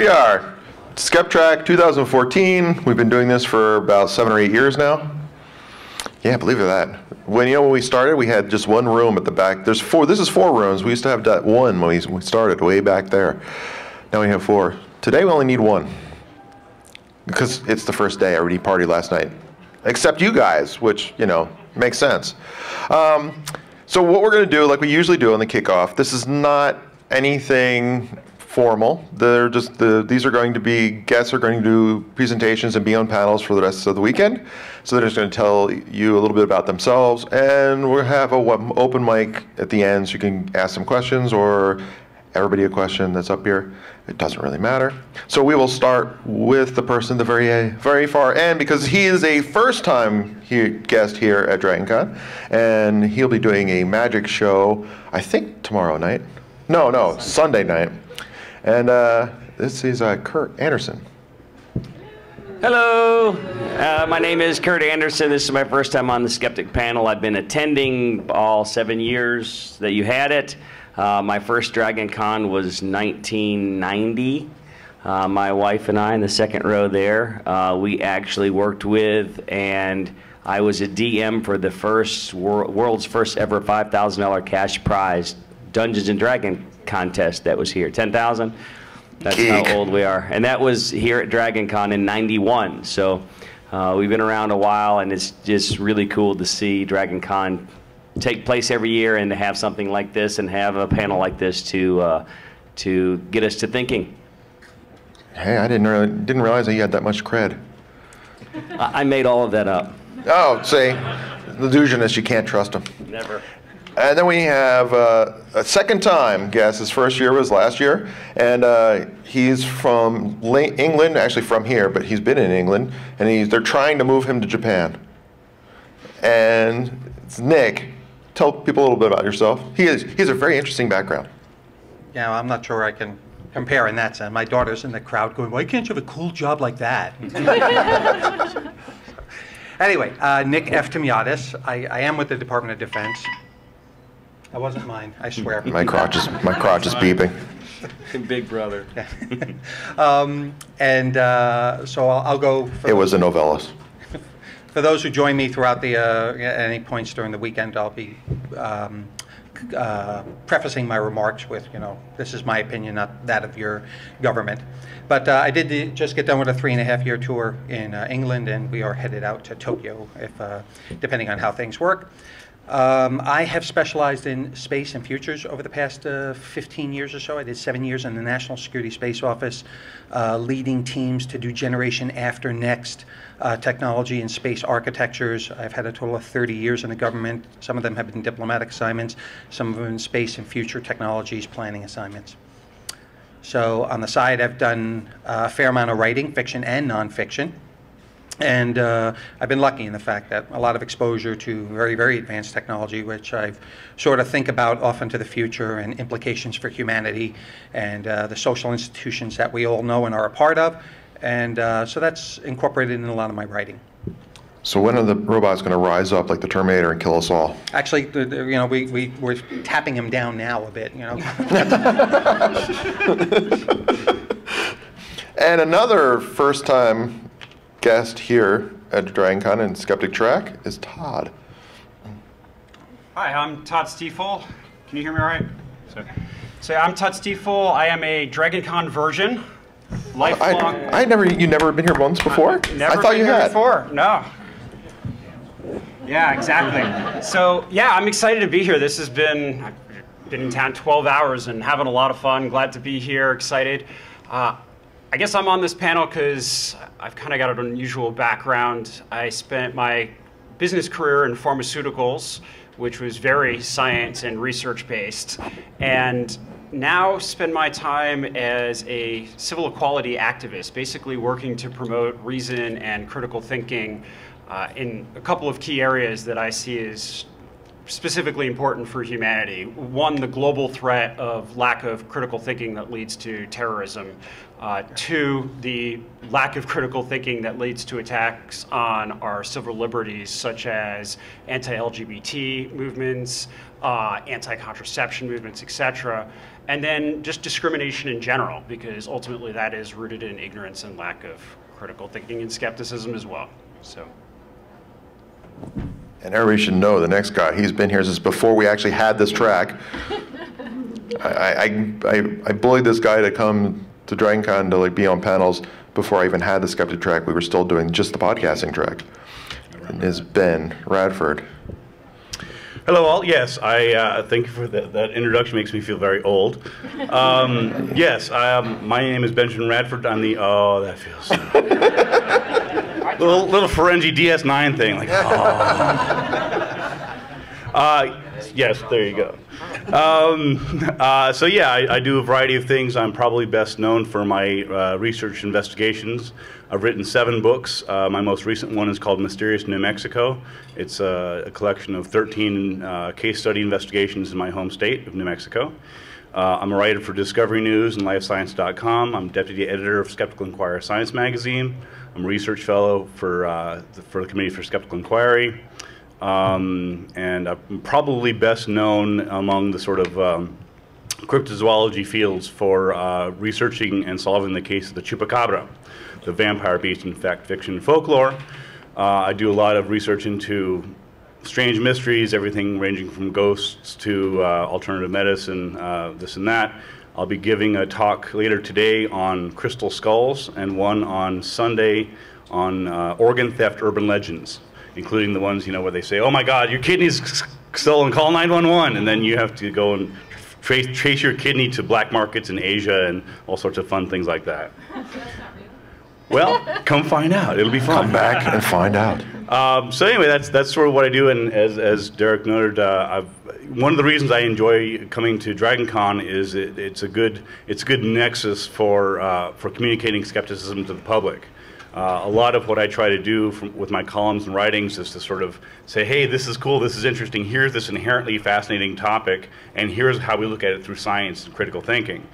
We are, SkepTrack 2014. We've been doing this for about seven or eight years now. Yeah, believe it or that. When you know when we started, we had just one room at the back. There's four. This is four rooms. We used to have that one when we started way back there. Now we have four. Today we only need one because it's the first day. I already partied last night, except you guys, which you know makes sense. Um, so what we're going to do, like we usually do on the kickoff, this is not anything formal. They're just the, these are going to be guests are going to do presentations and be on panels for the rest of the weekend. So they're just going to tell you a little bit about themselves, and we'll have a open mic at the end, so you can ask some questions or everybody a question that's up here. It doesn't really matter. So we will start with the person at the very very far end because he is a first time he, guest here at DragonCon, and he'll be doing a magic show. I think tomorrow night. No, no, Sunday night. And uh, this is uh, Curt Anderson. Hello, uh, my name is Curt Anderson. This is my first time on the Skeptic panel. I've been attending all seven years that you had it. Uh, my first Dragon Con was 1990. Uh, my wife and I in the second row there, uh, we actually worked with and I was a DM for the first wor world's first ever $5,000 cash prize Dungeons and Dragon contest that was here. 10,000. That's Geek. how old we are. And that was here at Dragon Con in 91. So uh, we've been around a while, and it's just really cool to see Dragon Con take place every year and to have something like this and have a panel like this to, uh, to get us to thinking. Hey, I didn't, really, didn't realize that you had that much cred. I made all of that up. Oh, see, illusionist, you can't trust him. Never. And then we have uh, a second time guest. His first year was last year, and uh, he's from England, actually from here, but he's been in England, and he's, they're trying to move him to Japan. And it's Nick. Tell people a little bit about yourself. He, is, he has a very interesting background. Yeah, I'm not sure I can compare in that sense. My daughter's in the crowd going, why can't you have a cool job like that? anyway, uh, Nick Eftimiades. I, I am with the Department of Defense. That wasn't mine, I swear. My crotch is, my crotch is beeping. Big brother. um, and uh, so I'll, I'll go. it was a Novellas. For those who join me throughout the uh, any points during the weekend, I'll be um, uh, prefacing my remarks with, you know, this is my opinion, not that of your government. But uh, I did just get done with a three and a half year tour in uh, England, and we are headed out to Tokyo, if uh, depending on how things work. Um, I have specialized in space and futures over the past uh, 15 years or so. I did seven years in the National Security Space Office, uh, leading teams to do generation after next uh, technology and space architectures. I've had a total of 30 years in the government. Some of them have been diplomatic assignments, some of them in space and future technologies planning assignments. So on the side, I've done a fair amount of writing, fiction and nonfiction. And uh, I've been lucky in the fact that a lot of exposure to very, very advanced technology, which I sort of think about often to the future and implications for humanity and uh, the social institutions that we all know and are a part of. And uh, so that's incorporated in a lot of my writing. So when are the robots going to rise up like the Terminator and kill us all? Actually, you know, we, we, we're tapping him down now a bit, you know. and another first time guest here at DragonCon and Skeptic Track is Todd. Hi, I'm Todd Stiefel. Can you hear me all right? So, so I'm Todd Stiefel. I am a DragonCon version. Lifelong. I, I never. You never been here once before. I, never I thought you had before. No. Yeah, exactly. So yeah, I'm excited to be here. This has been I've been in town 12 hours and having a lot of fun. Glad to be here. Excited. Uh, I guess I'm on this panel because I've kind of got an unusual background. I spent my business career in pharmaceuticals, which was very science and research based, and now spend my time as a civil equality activist, basically working to promote reason and critical thinking uh, in a couple of key areas that I see as specifically important for humanity. One, the global threat of lack of critical thinking that leads to terrorism. Uh, two, the lack of critical thinking that leads to attacks on our civil liberties, such as anti-LGBT movements, uh, anti-contraception movements, etc. And then just discrimination in general, because ultimately that is rooted in ignorance and lack of critical thinking and skepticism as well. So. And everybody should know the next guy. He's been here since before we actually had this track. I, I, I, I bullied this guy to come to DragonCon to like be on panels before I even had the Skeptic track. We were still doing just the podcasting track. And is Ben Radford. Hello, all. Yes, I uh, thank you for that. That introduction makes me feel very old. Um, yes, um, my name is Benjamin Radford. I'm the oh, that feels little little Ferengi DS9 thing, like oh. Uh, yes, there you go. Um, uh, so yeah, I, I, do a variety of things. I'm probably best known for my uh, research investigations. I've written seven books. Uh, my most recent one is called Mysterious New Mexico. It's a, a collection of 13 uh, case study investigations in my home state of New Mexico. Uh, I'm a writer for Discovery News and LiveScience.com. I'm deputy editor of Skeptical Inquirer Science Magazine. I'm a research fellow for, uh, the, for the Committee for Skeptical Inquiry. Um, and I'm probably best known among the sort of um, cryptozoology fields for uh, researching and solving the case of the chupacabra, the vampire beast in fact fiction and folklore. Uh, I do a lot of research into strange mysteries, everything ranging from ghosts to uh, alternative medicine, uh, this and that. I'll be giving a talk later today on crystal skulls and one on Sunday on uh, organ theft urban legends including the ones you know where they say, "Oh my God, your kidney's stolen, call 911," and then you have to go and trace, trace your kidney to black markets in Asia and all sorts of fun things like that. Well, come find out. It'll be fun. Come back and find out. Um, so anyway, that's that's sort of what I do. And as, as Derek noted, uh, one of the reasons I enjoy coming to DragonCon is it, it's a good it's a good nexus for uh, for communicating skepticism to the public. Uh, a lot of what I try to do from, with my columns and writings is to sort of say, hey, this is cool, this is interesting, here's this inherently fascinating topic, and here's how we look at it through science and critical thinking.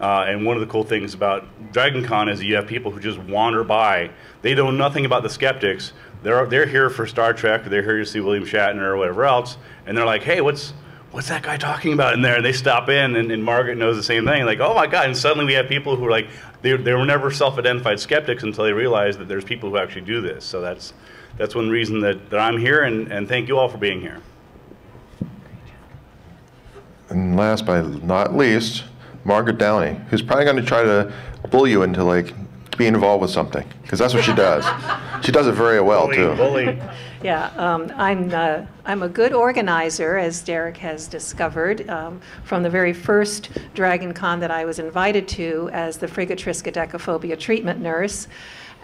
Uh, and one of the cool things about DragonCon is you have people who just wander by. They know nothing about the skeptics. They're, they're here for Star Trek, they're here to see William Shatner or whatever else, and they're like, hey, what's, what's that guy talking about in there? And they stop in, and, and, Margaret knows the same thing. Like, oh my God. And suddenly we have people who are like, they, they were never self identified skeptics until they realized that there's people who actually do this. So that's, that's one reason that, that I'm here, and, and thank you all for being here. And last but not least, Margaret Downey, who's probably going to try to bully you into like be involved with something because that's what she does. she does it very well bully, too. Bully. Yeah, um, I'm uh, I'm a good organizer, as Derek has discovered um, from the very first Dragon Con that I was invited to as the Frigga triskaidekaphobia treatment nurse,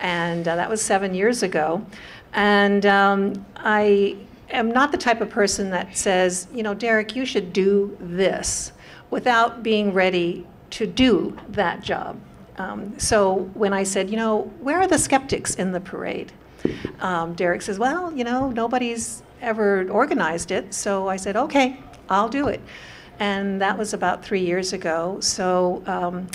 and uh, that was seven years ago. And um, I am not the type of person that says, you know, Derek, you should do this, without being ready to do that job. Um, so when I said, you know, where are the skeptics in the parade? Um, Derek says, well, you know, nobody's ever organized it. So I said, okay, I'll do it. And that was about three years ago. So um,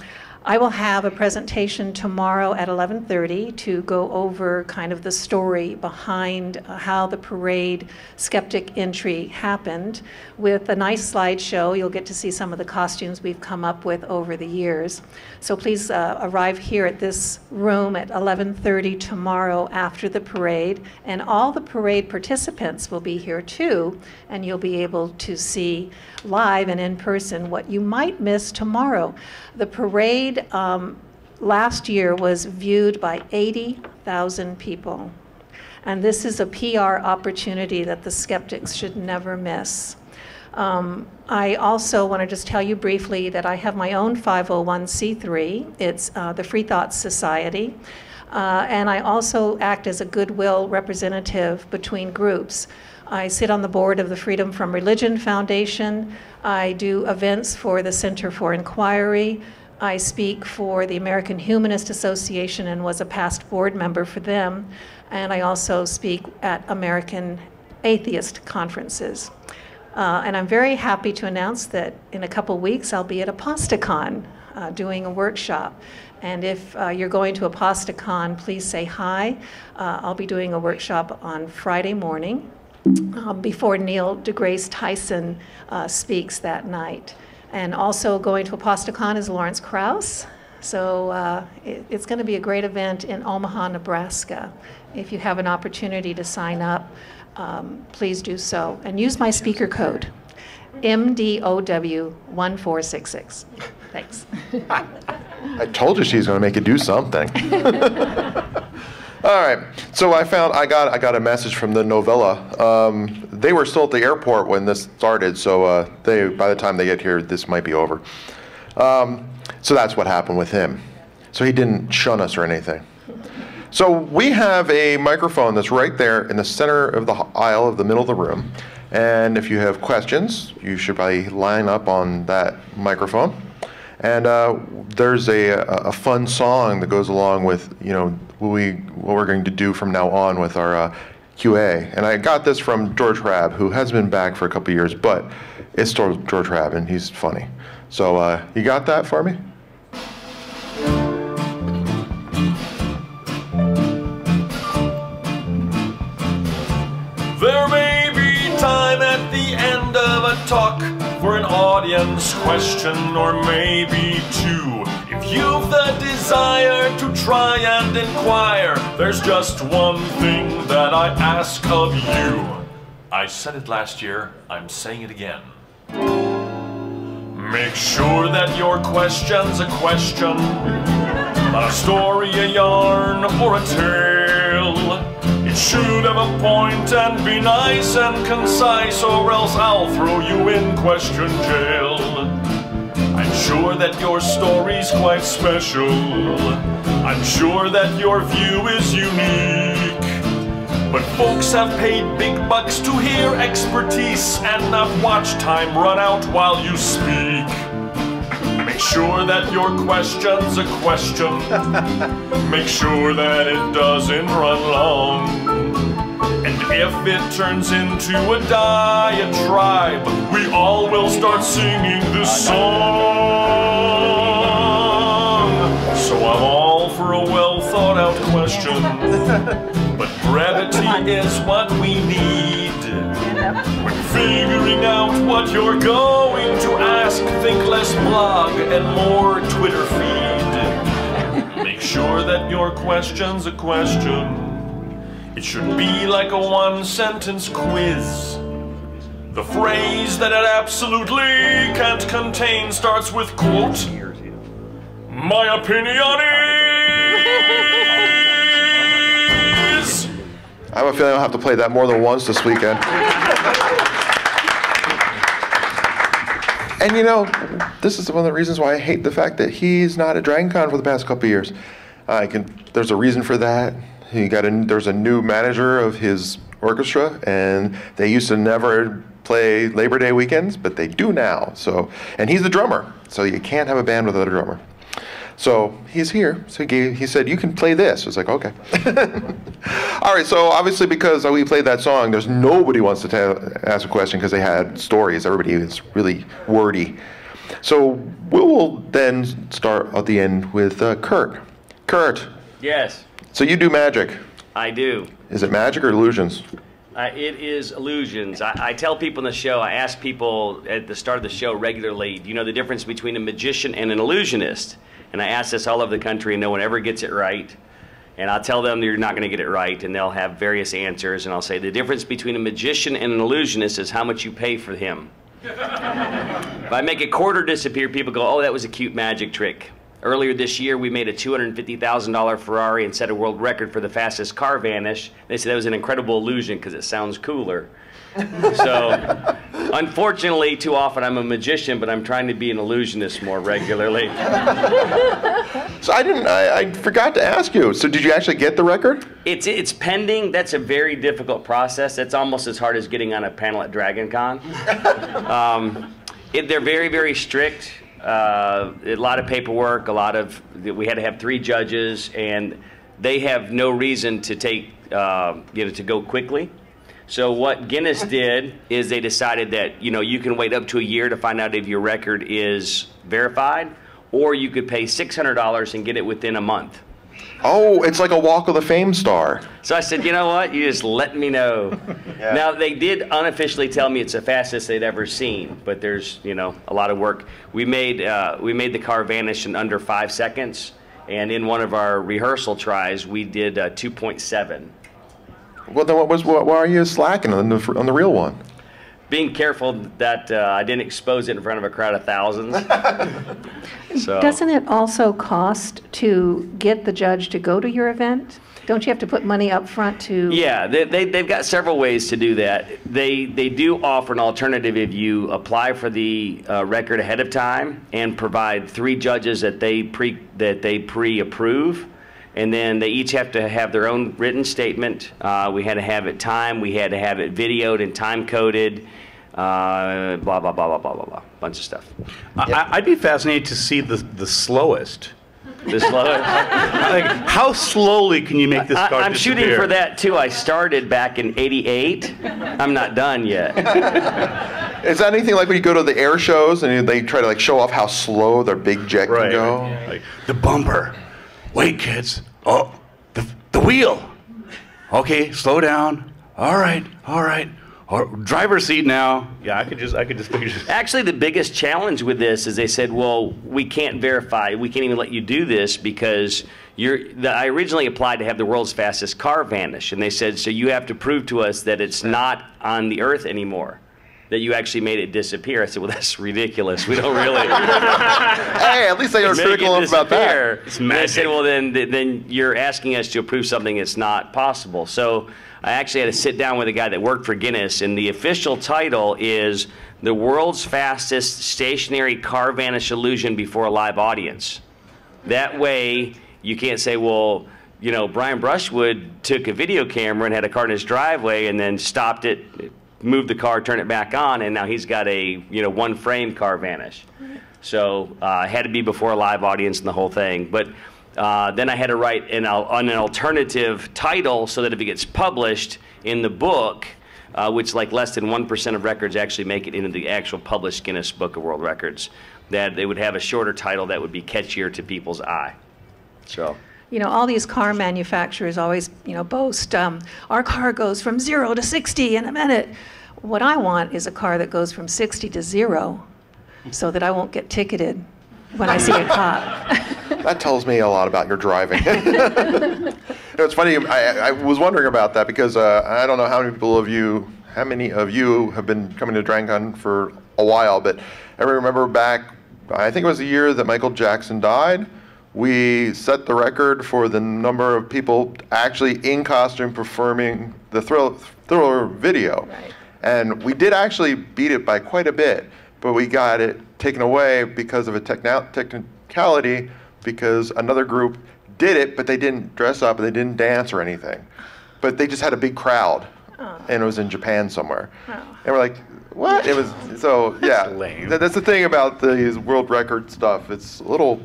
I will have a presentation tomorrow at 11:30 to go over kind of the story behind uh, how the parade skeptic entry happened with a nice slideshow. You'll get to see some of the costumes we've come up with over the years. So please uh, arrive here at this room at 11:30 tomorrow after the parade, and all the parade participants will be here too, and you'll be able to see live and in person what you might miss tomorrow. The parade um, last year was viewed by 80,000 people. And this is a PR opportunity that the skeptics should never miss. Um, I also want to just tell you briefly that I have my own 501c3. It's uh, the Free Thought Society. Uh, and I also act as a goodwill representative between groups. I sit on the board of the Freedom from Religion Foundation. I do events for the Center for Inquiry. I speak for the American Humanist Association and was a past board member for them. And I also speak at American atheist conferences. Uh, and I'm very happy to announce that in a couple weeks I'll be at ApostaCon uh, doing a workshop. And if uh, you're going to ApostaCon, please say hi. Uh, I'll be doing a workshop on Friday morning um, before Neil deGrasse Tyson uh, speaks that night. And also going to ApostaCon is Lawrence Krauss. So uh, it, it's going to be a great event in Omaha, Nebraska. If you have an opportunity to sign up, um, please do so. And use my speaker code, MDOW1466. Thanks. I told you she's going to make you do something. All right. So I found I got I got a message from the novella. Um, they were still at the airport when this started, so uh, they by the time they get here, this might be over. Um, so that's what happened with him. So he didn't shun us or anything. So we have a microphone that's right there in the center of the aisle of the middle of the room. And if you have questions, you should probably line up on that microphone. And uh, there's a, a fun song that goes along with you know what we what we're going to do from now on with our uh, QA. And I got this from George Hrab, who has been back for a couple years, but it's still George Hrab, and he's funny. So uh, you got that for me? There may be time at the end of a talk for an audience question or maybe two. If you've the desire to try and inquire, there's just one thing that I ask of you. I said it last year, I'm saying it again. Make sure that your question's a question, not a story, a yarn, or a tale. It should have a point and be nice and concise, or else I'll throw you in question jail. I'm sure that your story's quite special. I'm sure that your view is unique. But folks have paid big bucks to hear expertise and not watch time run out while you speak. Make sure that your question's a question. Make sure that it doesn't run long. If it turns into a diatribe, we all will start singing this song. So I'm all for a well thought out question. But brevity is what we need. When figuring out what you're going to ask, think less blog and more Twitter feed. Make sure that your question's a question. It should be like a one sentence quiz. The phrase that it absolutely can't contain starts with quote. My opinion is. I have a feeling I'll have to play that more than once this weekend. and you know, this is one of the reasons why I hate the fact that he's not at Dragon Con for the past couple years. I can. There's a reason for that. He got a. There's a new manager of his orchestra, and they used to never play Labor Day weekends, but they do now. So, and he's the drummer, so you can't have a band without a drummer. So he's here. So he, gave, he said, "You can play this." I was like, "Okay." All right. So obviously, because we played that song, there's nobody wants to ta- ask a question because they had stories. Everybody is really wordy. So we will then start at the end with uh, Curt. Curt. Yes, So you do magic. I do. Is it magic or illusions? Uh, it is illusions. I, I tell people in the show, I ask people at the start of the show regularly, do you know the difference between a magician and an illusionist? And I ask this all over the country, and no one ever gets it right. And I'll tell them you're not going to get it right, and they'll have various answers. And I'll say the difference between a magician and an illusionist is how much you pay for him. if I make a quarter disappear, people go, oh, that was a cute magic trick. Earlier this year, we made a $250,000 Ferrari and set a world record for the fastest car vanish. They said that was an incredible illusion because it sounds cooler. so, unfortunately, too often I'm a magician, but I'm trying to be an illusionist more regularly. So I didn't. I, I forgot to ask you. So did you actually get the record? It's it's pending. That's a very difficult process. That's almost as hard as getting on a panel at Dragon Con. um, it, they're very very strict. Uh, a lot of paperwork. A lot of we had to have three judges, and they have no reason to take uh, you know to go quickly. So what Guinness did is they decided that you know you can wait up to a year to find out if your record is verified, or you could pay six hundred dollars and get it within a month. Oh, it's like a Walk of the Fame star. So I said, you know what? You just let me know. Now they did unofficially tell me it's the fastest they'd ever seen, but there's you know a lot of work. We made uh, we made the car vanish in under five seconds, and in one of our rehearsal tries, we did uh, 2.7. Well, then what was why are you slacking on the on the real one? Being careful that uh, I didn't expose it in front of a crowd of thousands. so Doesn't it also cost to get the judge to go to your event? Don't you have to put money up front to? Yeah, they, they, they've got several ways to do that. They, they do offer an alternative if you apply for the uh, record ahead of time and provide three judges that they pre that they pre-approve, and then they each have to have their own written statement. Uh, we had to have it timed, we had to have it videoed and time coded. Uh, blah blah blah blah blah blah blah, bunch of stuff. I, I'd be fascinated to see the, the slowest. This low. Like, how slowly can you make this I, car I'm shooting for that too. I started back in '88. I'm not done yet. Is that anything like when you go to the air shows and they try to like show off how slow their big jet Right. can go? Like, the bumper. Wait, kids. Oh, the, the wheel. Okay, slow down. All right, all right. Or, driver's seat now. Yeah, I could just, I could just. Actually, the biggest challenge with this is they said, "Well, we can't verify. We can't even let you do this because you're." The, I originally applied to have the world's fastest car vanish, and they said, "So you have to prove to us that it's not on the Earth anymore." That you actually made it disappear. I said, "Well, that's ridiculous. We don't really." Hey, at least they are make critical it enough about that. disappear. It's And They said, well, then, then you're asking us to approve something that's not possible. So I actually had to sit down with a guy that worked for Guinness, and the official title is the world's fastest stationary car vanish illusion before a live audience. That way, you can't say, well, you know, Brian Brushwood took a video camera and had a car in his driveway and then stopped it, moved the car, turn it back on, and now he's got a, you know, one frame car vanish. So uh, had to be before a live audience and the whole thing. But uh, then I had to write an, an alternative title so that if it gets published in the book, uh, which like less than 1% of records actually make it into the actual published Guinness Book of World Records, that they would have a shorter title that would be catchier to people's eye. So. You know, all these car manufacturers always, you know, boast, um, our car goes from zero to 60 in a minute. What I want is a car that goes from 60 to zero so that I won't get ticketed when I see a cop. That tells me a lot about your driving. It's funny. I, I was wondering about that because uh, I don't know how many people of you, how many of you have been coming to DragonCon for a while, but I remember back. I think it was the year that Michael Jackson died. We set the record for the number of people actually in costume performing the Thrill, Thriller video. Right. And we did actually beat it by quite a bit, but we got it taken away because of a techna- technicality, because another group did it, but they didn't dress up and they didn't dance or anything. But they just had a big crowd, oh. and it was in Japan somewhere. Oh. And we're like, what? It was so yeah. lame. That's the thing about these world record stuff. It's a little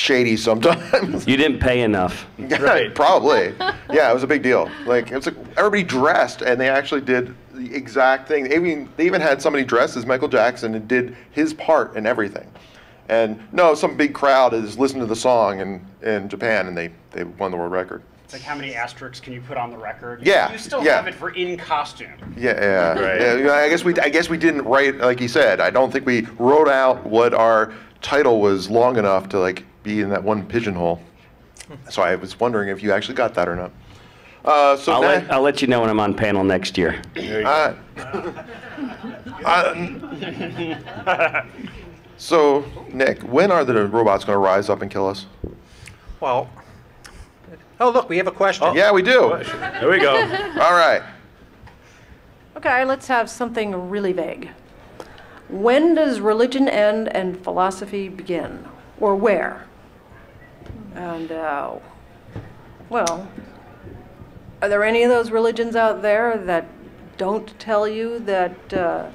shady sometimes. You didn't pay enough. Right. Probably. Yeah, it was a big deal. Like it was like everybody dressed, and they actually did the exact thing. They even they even had somebody dressed as Michael Jackson and did his part and everything. And no, some big crowd is listening to the song in, in Japan, and they, they won the world record. It's like how many asterisks can you put on the record? Yeah, You still yeah. have it for in costume. Yeah, yeah. Right. yeah. you know, I guess we I guess we didn't write like he said. I don't think we wrote out what our title was long enough to like be in that one pigeonhole. So I was wondering if you actually got that or not. Uh, so I'll now- let, I'll let you know when I'm on panel next year. Uh, uh, so, Nick, when are the robots going to rise up and kill us? Well, oh, look, we have a question. Yeah, we do. There we go. All right. Okay, let's have something really vague. When does religion end and philosophy begin? Or where? And, uh, well, are there any of those religions out there that don't tell you that uh,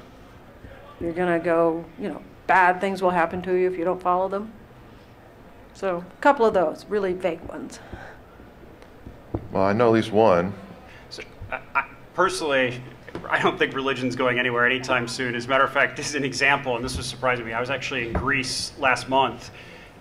you're going to go, you know, bad things will happen to you if you don't follow them? So, a couple of those, really vague ones. Well, I know at least one. So, I, I, personally, I don't think religion's going anywhere anytime soon. As a matter of fact, this is an example, and this was surprising me. I was actually in Greece last month,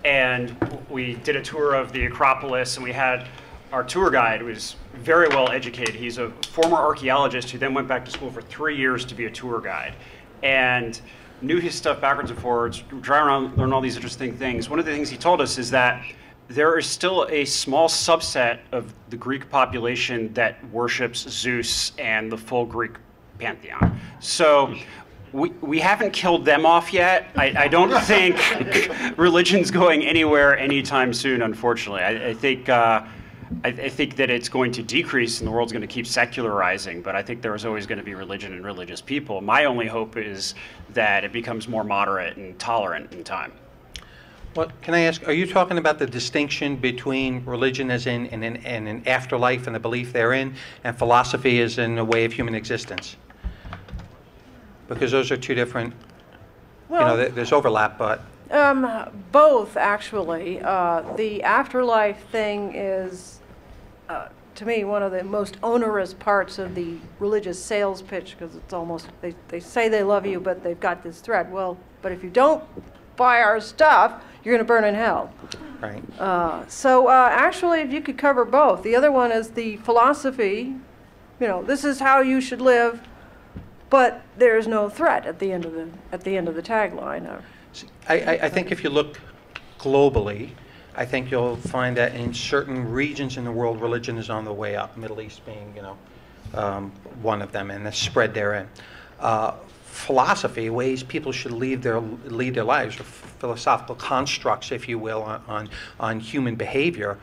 and we did a tour of the Acropolis, and we had our tour guide who was very well educated. He's a former archaeologist who then went back to school for three years to be a tour guide, and knew his stuff backwards and forwards. Drive around, learn all these interesting things. One of the things he told us is that there is still a small subset of the Greek population that worships Zeus and the full Greek pantheon. So we, we haven't killed them off yet. I, I don't think religion's going anywhere anytime soon, unfortunately. I, I think. Uh, I, I, think that it's going to decrease and the world's going to keep secularizing, but I think there is always going to be religion and religious people. My only hope is that it becomes more moderate and tolerant in time. Well, can I ask, are you talking about the distinction between religion as in, in, in, in an afterlife and the belief therein, and philosophy as in a way of human existence? Because those are two different, you know, Well- there's overlap, but, Um, both, actually. Uh, the afterlife thing is, uh, to me, one of the most onerous parts of the religious sales pitch because it's almost, they, they say they love you, but they've got this threat. Well, but if you don't buy our stuff, you're going to burn in hell. right? Uh, so uh, actually, if you could cover both. The other one is the philosophy. You know, this is how you should live, but there's no threat at the end of the at the end of the tagline. See, I, I, I think if you look globally, I think you'll find that in certain regions in the world, religion is on the way up, Middle East being, you know, um, one of them, and the spread therein. Uh, philosophy, ways people should lead their, lead their lives, or philosophical constructs, if you will, on, on, on human behavior,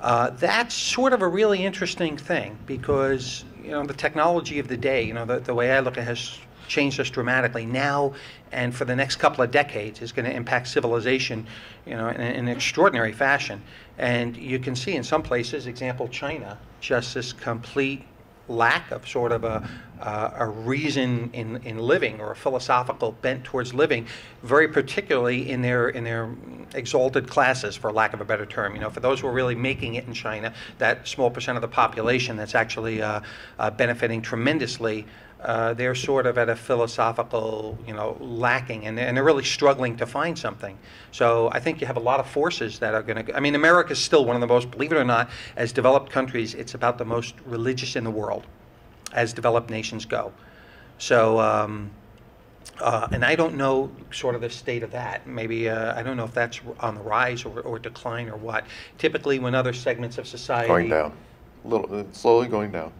uh, that's sort of a really interesting thing because, you know, the technology of the day, you know, the, the way I look at it has changed us dramatically now and for the next couple of decades is going to impact civilization, you know, in, in an extraordinary fashion. And you can see in some places, example China, just this complete lack of sort of a, uh, a reason in, in living or a philosophical bent towards living, very particularly in their in their exalted classes, for lack of a better term. You know, for those who are really making it in China, that small percent of the population that's actually uh, uh, benefiting tremendously. Uh, they're sort of at a philosophical, you know, lacking, and, and they're really struggling to find something. So I think you have a lot of forces that are going to. I mean, America is still one of the most, believe it or not, as developed countries, it's about the most religious in the world, as developed nations go. So. Um, uh, and I don't know sort of the state of that. Maybe uh, I don't know if that's on the rise or, or decline or what. Typically, when other segments of society Going down. Little, slowly going down.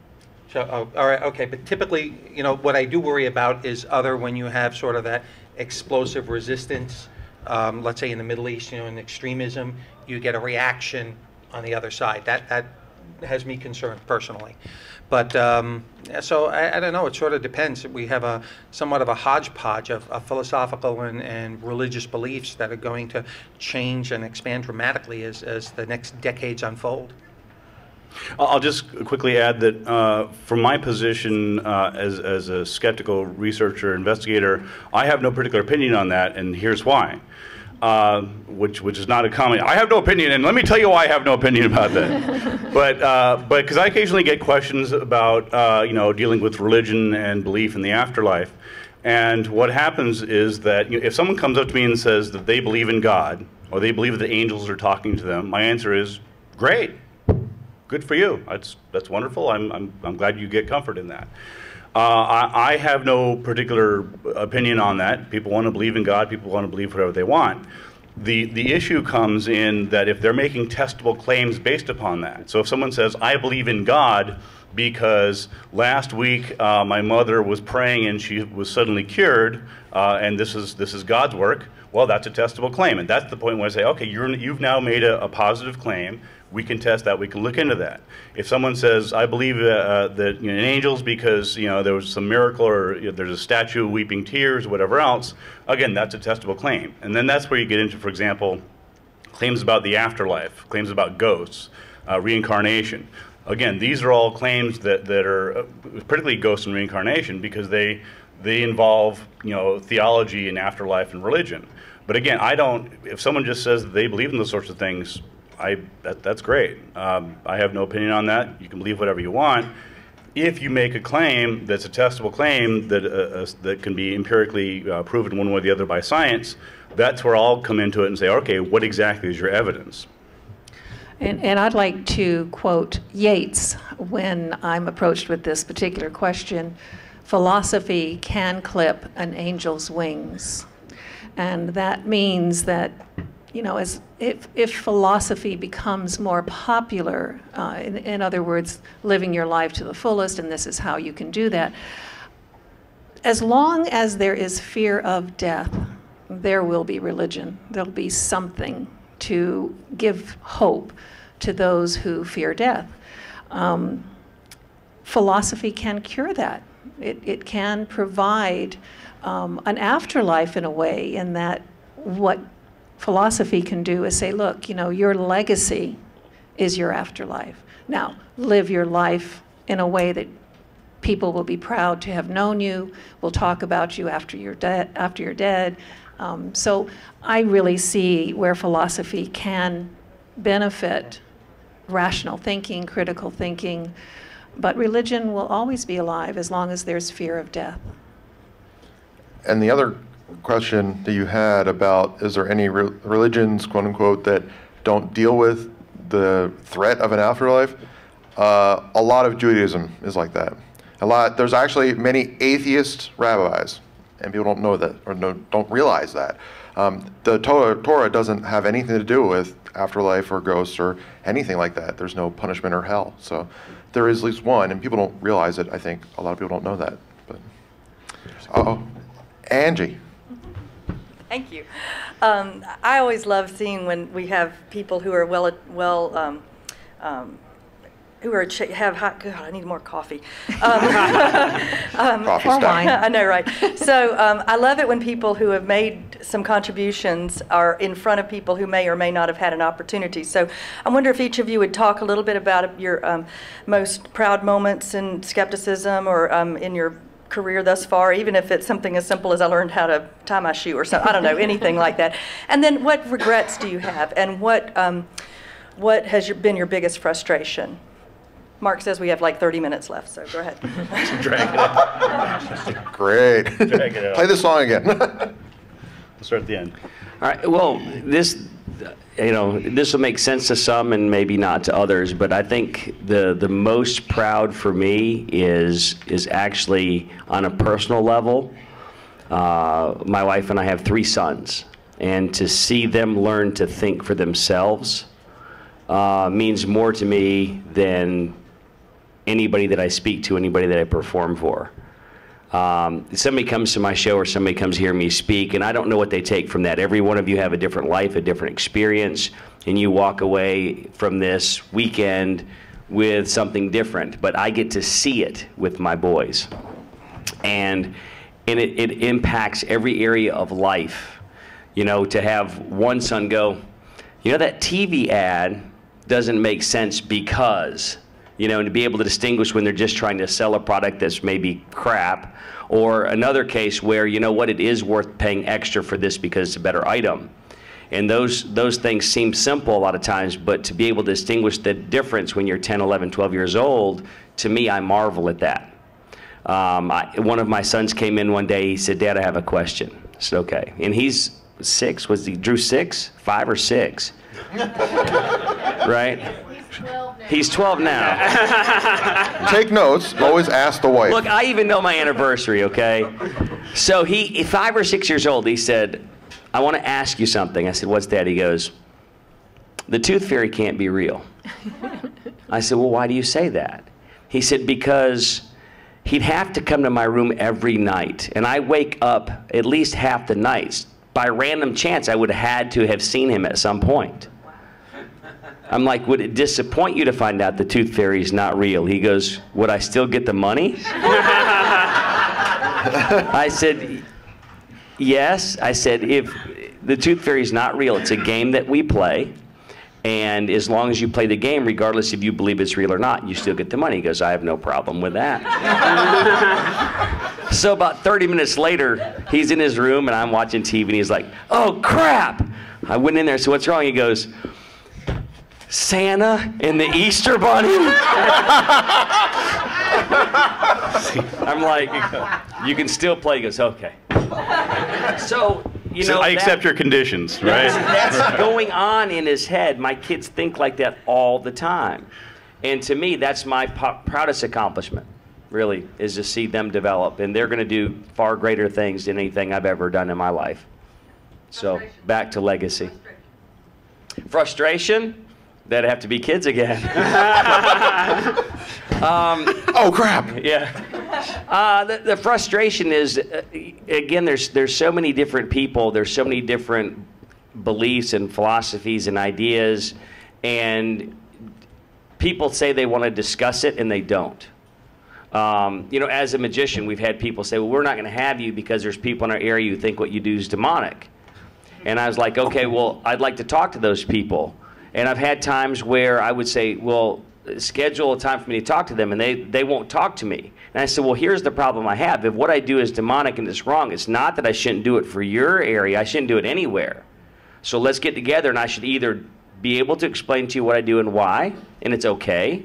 So, oh, all right, okay, but typically, you know, what I do worry about is other when you have sort of that explosive resistance, um, let's say in the Middle East, you know, in extremism, you get a reaction on the other side. That, that has me concerned personally. But, um, so I, I don't know, it sort of depends. We have a somewhat of a hodgepodge of, of philosophical and, and religious beliefs that are going to change and expand dramatically as, as the next decades unfold. I'll just quickly add that uh, from my position uh, as, as a skeptical researcher, investigator, I have no particular opinion on that, and here's why. Uh, which, which is not a comment. I have no opinion, and let me tell you why I have no opinion about that. but uh, but because I occasionally get questions about uh, you know dealing with religion and belief in the afterlife, and what happens is that you know, if someone comes up to me and says that they believe in God or they believe that the angels are talking to them, my answer is great good for you. That's that's wonderful. I'm I'm, I'm glad you get comfort in that. Uh, I, I have no particular opinion on that. People want to believe in God. People want to believe whatever they want. The the issue comes in that if they're making testable claims based upon that. So if someone says, "I believe in God," because last week uh, my mother was praying and she was suddenly cured, uh, and this is this is God's work. Well, that's a testable claim, and that's the point where I say, okay, you're, you've now made a, a positive claim. We can test that. We can look into that. If someone says, "I believe uh, uh, that you know, in angels because you know there was some miracle or you know, there's a statue weeping tears, whatever else," again, that's a testable claim. And then that's where you get into, for example, claims about the afterlife, claims about ghosts, uh, reincarnation. Again, these are all claims that, that are uh, particularly ghosts and reincarnation because they they involve you know theology and afterlife and religion. But again, I don't. If someone just says they believe in those sorts of things, I that, that's great. Um, I have no opinion on that. You can believe whatever you want. if you make a claim that's a testable claim that, uh, uh, that can be empirically uh, proven one way or the other by science, that's where I'll come into it and say, okay, what exactly is your evidence? And, and I'd like to quote Yeats when I'm approached with this particular question philosophy can clip an angel's wings. And that means that, you know, as if, if philosophy becomes more popular, uh, in, in other words, living your life to the fullest, and this is how you can do that, as long as there is fear of death, there will be religion. There'll be something to give hope to those who fear death. Um, philosophy can cure that. It, it can provide um, an afterlife in a way, in that what philosophy can do is say, look, you know, your legacy is your afterlife. Now, live your life in a way that people will be proud to have known you, will talk about you after you're, de- after you're dead. Um, so I really see where philosophy can benefit rational thinking, critical thinking, but religion will always be alive as long as there's fear of death. And the other question that you had about is there any re- religions, quote unquote, that don't deal with the threat of an afterlife? Uh, a lot of Judaism is like that. A lot. There's actually many atheist rabbis, and people don't know that or no, don't realize that. Um, the Torah, Torah doesn't have anything to do with afterlife or ghosts or anything like that. There's no punishment or hell. So there is at least one, and people don't realize it. I think a lot of people don't know that. But oh, Angie. Thank you. Um, I always love seeing when we have people who are well, well, um, um, who are ch- have hot. God, I need more coffee. Um, Coffee or wine. I know, right? So um, I love it when people who have made some contributions are in front of people who may or may not have had an opportunity. So I wonder if each of you would talk a little bit about your um, most proud moments in skepticism or um, in your career thus far, even if it's something as simple as I learned how to tie my shoe or something. I don't know, anything like that. And then what regrets do you have, and what um, what has your, been your biggest frustration? Mark says we have like 30 minutes left, so go ahead. Drag it out. Great. Drag it out. Play the song again. We'll start at the end. All right. Well, this, you know, this will make sense to some and maybe not to others. But I think the the most proud for me is is actually on a personal level. Uh, my wife and I have three sons, and to see them learn to think for themselves uh, means more to me than anybody that I speak to, anybody that I perform for. Um, somebody comes to my show or somebody comes hear me speak, and I don't know what they take from that. Every one of you have a different life, a different experience, and you walk away from this weekend with something different. But I get to see it with my boys. And, and it, it impacts every area of life. You know, to have one son go, you know, that TV ad doesn't make sense because, you know, and to be able to distinguish when they're just trying to sell a product that's maybe crap, or another case where, you know what, it is worth paying extra for this because it's a better item. And those, those things seem simple a lot of times, but to be able to distinguish the difference when you're 10, 11, 12 years old, to me, I marvel at that. Um, I, one of my sons came in one day. He said, "Dad, I have a question." I said, "Okay." And he's six. Was he Drew six, five, or six? right? He's 12 now. Take notes. Always ask the wife. Look, I even know my anniversary. Okay. So he, five or six years old, he said, "I want to ask you something." I said, "What's that?" He goes, "The tooth fairy can't be real." I said, "Well, why do you say that?" He said, "Because." he'd have to come to my room every night. And I wake up at least half the nights. By random chance, I would have had to have seen him at some point. I'm like, would it disappoint you to find out the tooth fairy is not real? He goes, would I still get the money? I said, yes. I said, if the tooth fairy is not real, it's a game that we play. And as long as you play the game, regardless if you believe it's real or not, you still get the money. He goes, I have no problem with that. so about 30 minutes later, he's in his room and I'm watching TV and he's like, oh crap. I went in there, so what's wrong? He goes, Santa and the Easter Bunny? I'm like, you can still play. He goes, okay. So, you So know, I that- accept your conditions, right? That's, that's going on in his head. My kids think like that all the time. And to me, that's my proudest accomplishment, really, is to see them develop. And they're going to do far greater things than anything I've ever done in my life. So, back to legacy. Frustration? That'd have to be kids again. Oh, crap. Yeah. Uh, the, the frustration is, uh, again, there's there's so many different people, there's so many different beliefs and philosophies and ideas, and people say they want to discuss it and they don't. Um, you know, as a magician, we've had people say, "Well, we're not going to have you because there's people in our area who think what you do is demonic." And I was like, "Okay, well, I'd like to talk to those people." And I've had times where I would say, "Well, schedule a time for me to talk to them," and they they won't talk to me. And I said, "Well, here's the problem I have. If what I do is demonic and it's wrong, it's not that I shouldn't do it for your area. I shouldn't do it anywhere. So let's get together, and I should either be able to explain to you what I do and why, and it's okay."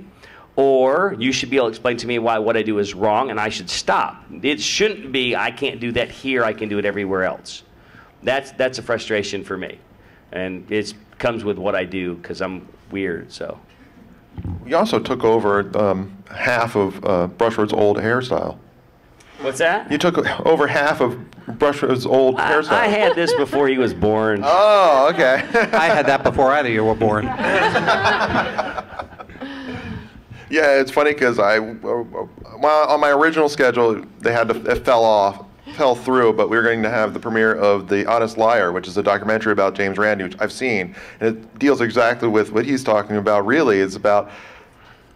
Or you should be able to explain to me why what I do is wrong and I should stop. It shouldn't be I can't do that here, I can do it everywhere else. That's that's a frustration for me. And it comes with what I do because I'm weird, so. You also took over um, half of uh, Brushwood's old hairstyle. What's that? You took over half of Brushwood's old I, hairstyle. I had this before he was born. Oh, okay. I had that before either you were born. Yeah, it's funny because I, uh, well, on my original schedule, they had to, it fell off, fell through, but we're going to have the premiere of The Honest Liar, which is a documentary about James Randi, which I've seen. And it deals exactly with what he's talking about, really. It's about,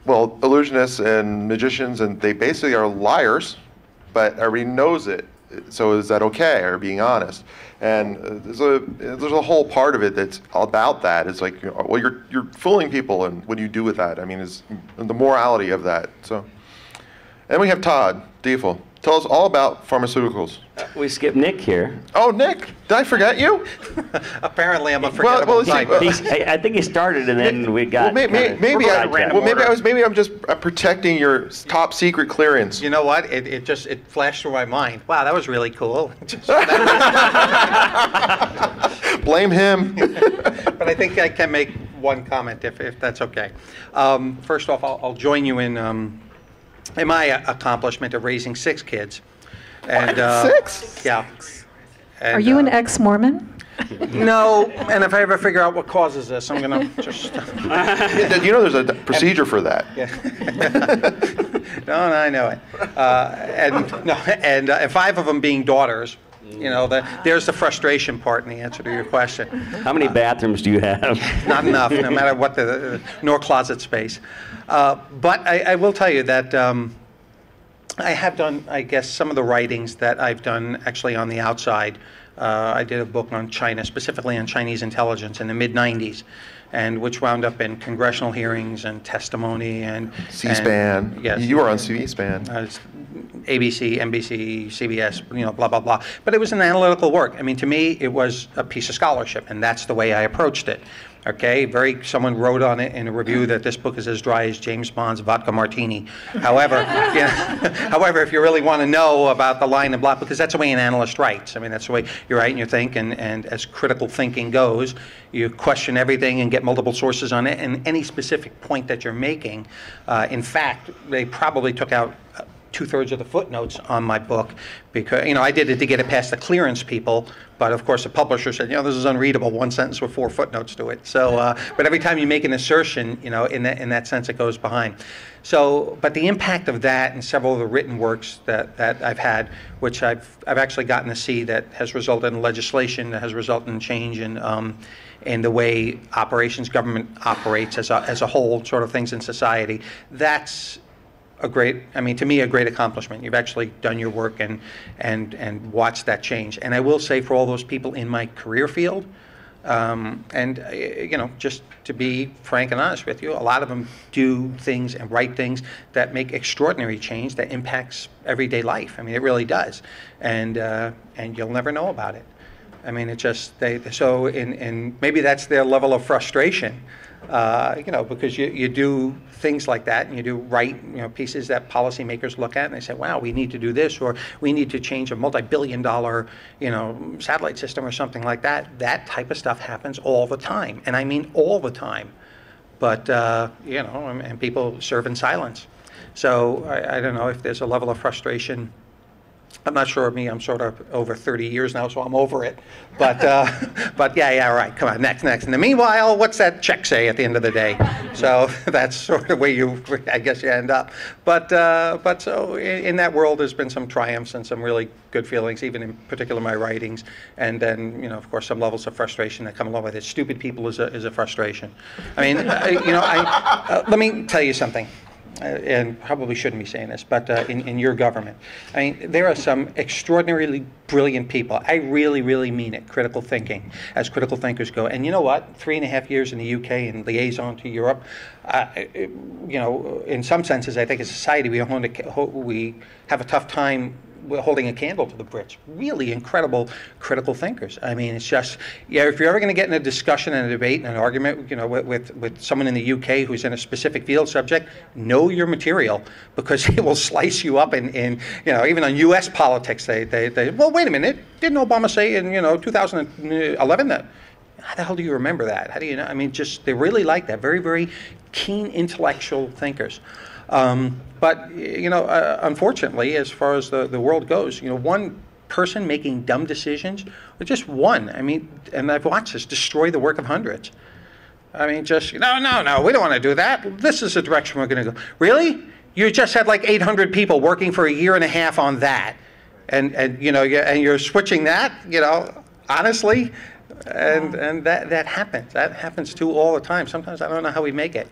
well, illusionists and magicians, and they basically are liars, but everybody knows it. So is that okay, or being honest? And uh, there's a there's a whole part of it that's about that. It's like, well, you're you're fooling people, and what do you do with that? I mean, is the morality of that. So, and we have Todd Stiefel. Tell us all about pharmaceuticals. We skipped Nick here. Oh, Nick, did I forget you? Apparently, I'm a well, forgettable let's see, type. uh, I, I think he started and then we got. well, may, may, maybe I, sidetracked. well, maybe I was maybe I'm just uh, protecting your top secret clearance. You know what? It, it just it flashed through my mind. Wow, that was really cool. Blame him. but I think I can make one comment if, if that's okay. Um, first off, I'll, I'll join you in um, in my uh, accomplishment of raising six kids. And uh, Six? Yeah. And, Are you an uh, ex-Mormon? No, and if I ever figure out what causes this, I'm gonna just. you know, there's a procedure for that. no, no, I know it. Uh, and no, and uh, and five of them being daughters. You know, the, there's the frustration part in the answer to your question. How many bathrooms do you have? Not enough, no matter what the, nor closet space. Uh, but I, I will tell you that um, I have done, I guess, some of the writings that I've done actually on the outside. Uh, I did a book on China, specifically on Chinese intelligence in the mid 90s, and which wound up in congressional hearings and testimony and C-SPAN. and- yes, You were on C-SPAN. uh, ABC, NBC, CBS, you know, blah, blah, blah. But it was an analytical work. I mean, to me, it was a piece of scholarship, and that's the way I approached it. Okay, very, someone wrote on it in a review that this book is as dry as James Bond's vodka martini. However, you know, however, if you really want to know about the line and block, because that's the way an analyst writes. I mean, that's the way you write and you think, and, and as critical thinking goes, you question everything and get multiple sources on it, and any specific point that you're making. Uh, in fact, they probably took out uh, two-thirds of the footnotes on my book because, you know, I did it to get it past the clearance people, but of course the publisher said, you know, this is unreadable, one sentence with four footnotes to it. So, uh, but every time you make an assertion, you know, in that, in that sense, it goes behind. So, but the impact of that and several of the written works that, that I've had, which I've, I've actually gotten to see that has resulted in legislation, that has resulted in change in, um, in the way operations government operates as a, as a whole, sort of things in society, that's a great, I mean, to me, a great accomplishment. You've actually done your work and, and, and watched that change. And I will say for all those people in my career field, um, and, uh, you know, just to be frank and honest with you, a lot of them do things and write things that make extraordinary change that impacts everyday life. I mean, it really does. And, uh, and you'll never know about it. I mean, it just, they, so, in, in, maybe that's their level of frustration. Uh, you know, because you, you do things like that, and you do write, you know, pieces that policymakers look at, and they say, "Wow, we need to do this," or "We need to change a multi-billion-dollar, you know, satellite system," or something like that. That type of stuff happens all the time, and I mean all the time. But uh, you know, and, and people serve in silence. So I, I don't know if there's a level of frustration I'm not sure of me. I'm sort of over 30 years now, so I'm over it. But, uh, but yeah, yeah, right. Come on, next, next. And the meanwhile, what's that check say at the end of the day? So that's sort of where you, I guess, you end up. But, uh, but so in, in that world, there's been some triumphs and some really good feelings, even in particular my writings. And then, you know, of course, some levels of frustration that come along with it. Stupid people is a, is a frustration. I mean, you know, I, uh, let me tell you something and probably shouldn't be saying this, but uh, in, in your government. I mean, there are some extraordinarily brilliant people. I really, really mean it, critical thinking, as critical thinkers go. And you know what? Three and a half years in the UK and liaison to Europe, uh, you know, in some senses, I think as a society, we, we have a tough time holding a candle to the Brits. Really incredible critical thinkers. I mean, it's just, yeah, if you're ever going to get in a discussion and a debate and an argument, you know, with, with, with someone in the UK who's in a specific field subject, know your material because it will slice you up in, in you know, even on U.S. politics, they, they, they, well, wait a minute, didn't Obama say in, you know, 2011 that, how the hell do you remember that? How do you know? I mean, just, they really like that. Very, very keen intellectual thinkers. Um, but you know, uh, unfortunately, as far as the, the world goes, you know, one person making dumb decisions, or just one. I mean, and I've watched this destroy the work of hundreds. I mean, just no, no, no. We don't want to do that. This is the direction we're going to go. Really? You just had like 800 people working for a year and a half on that, and and you know, and you're switching that. You know, honestly, and and that that happens. That happens too all the time. Sometimes I don't know how we make it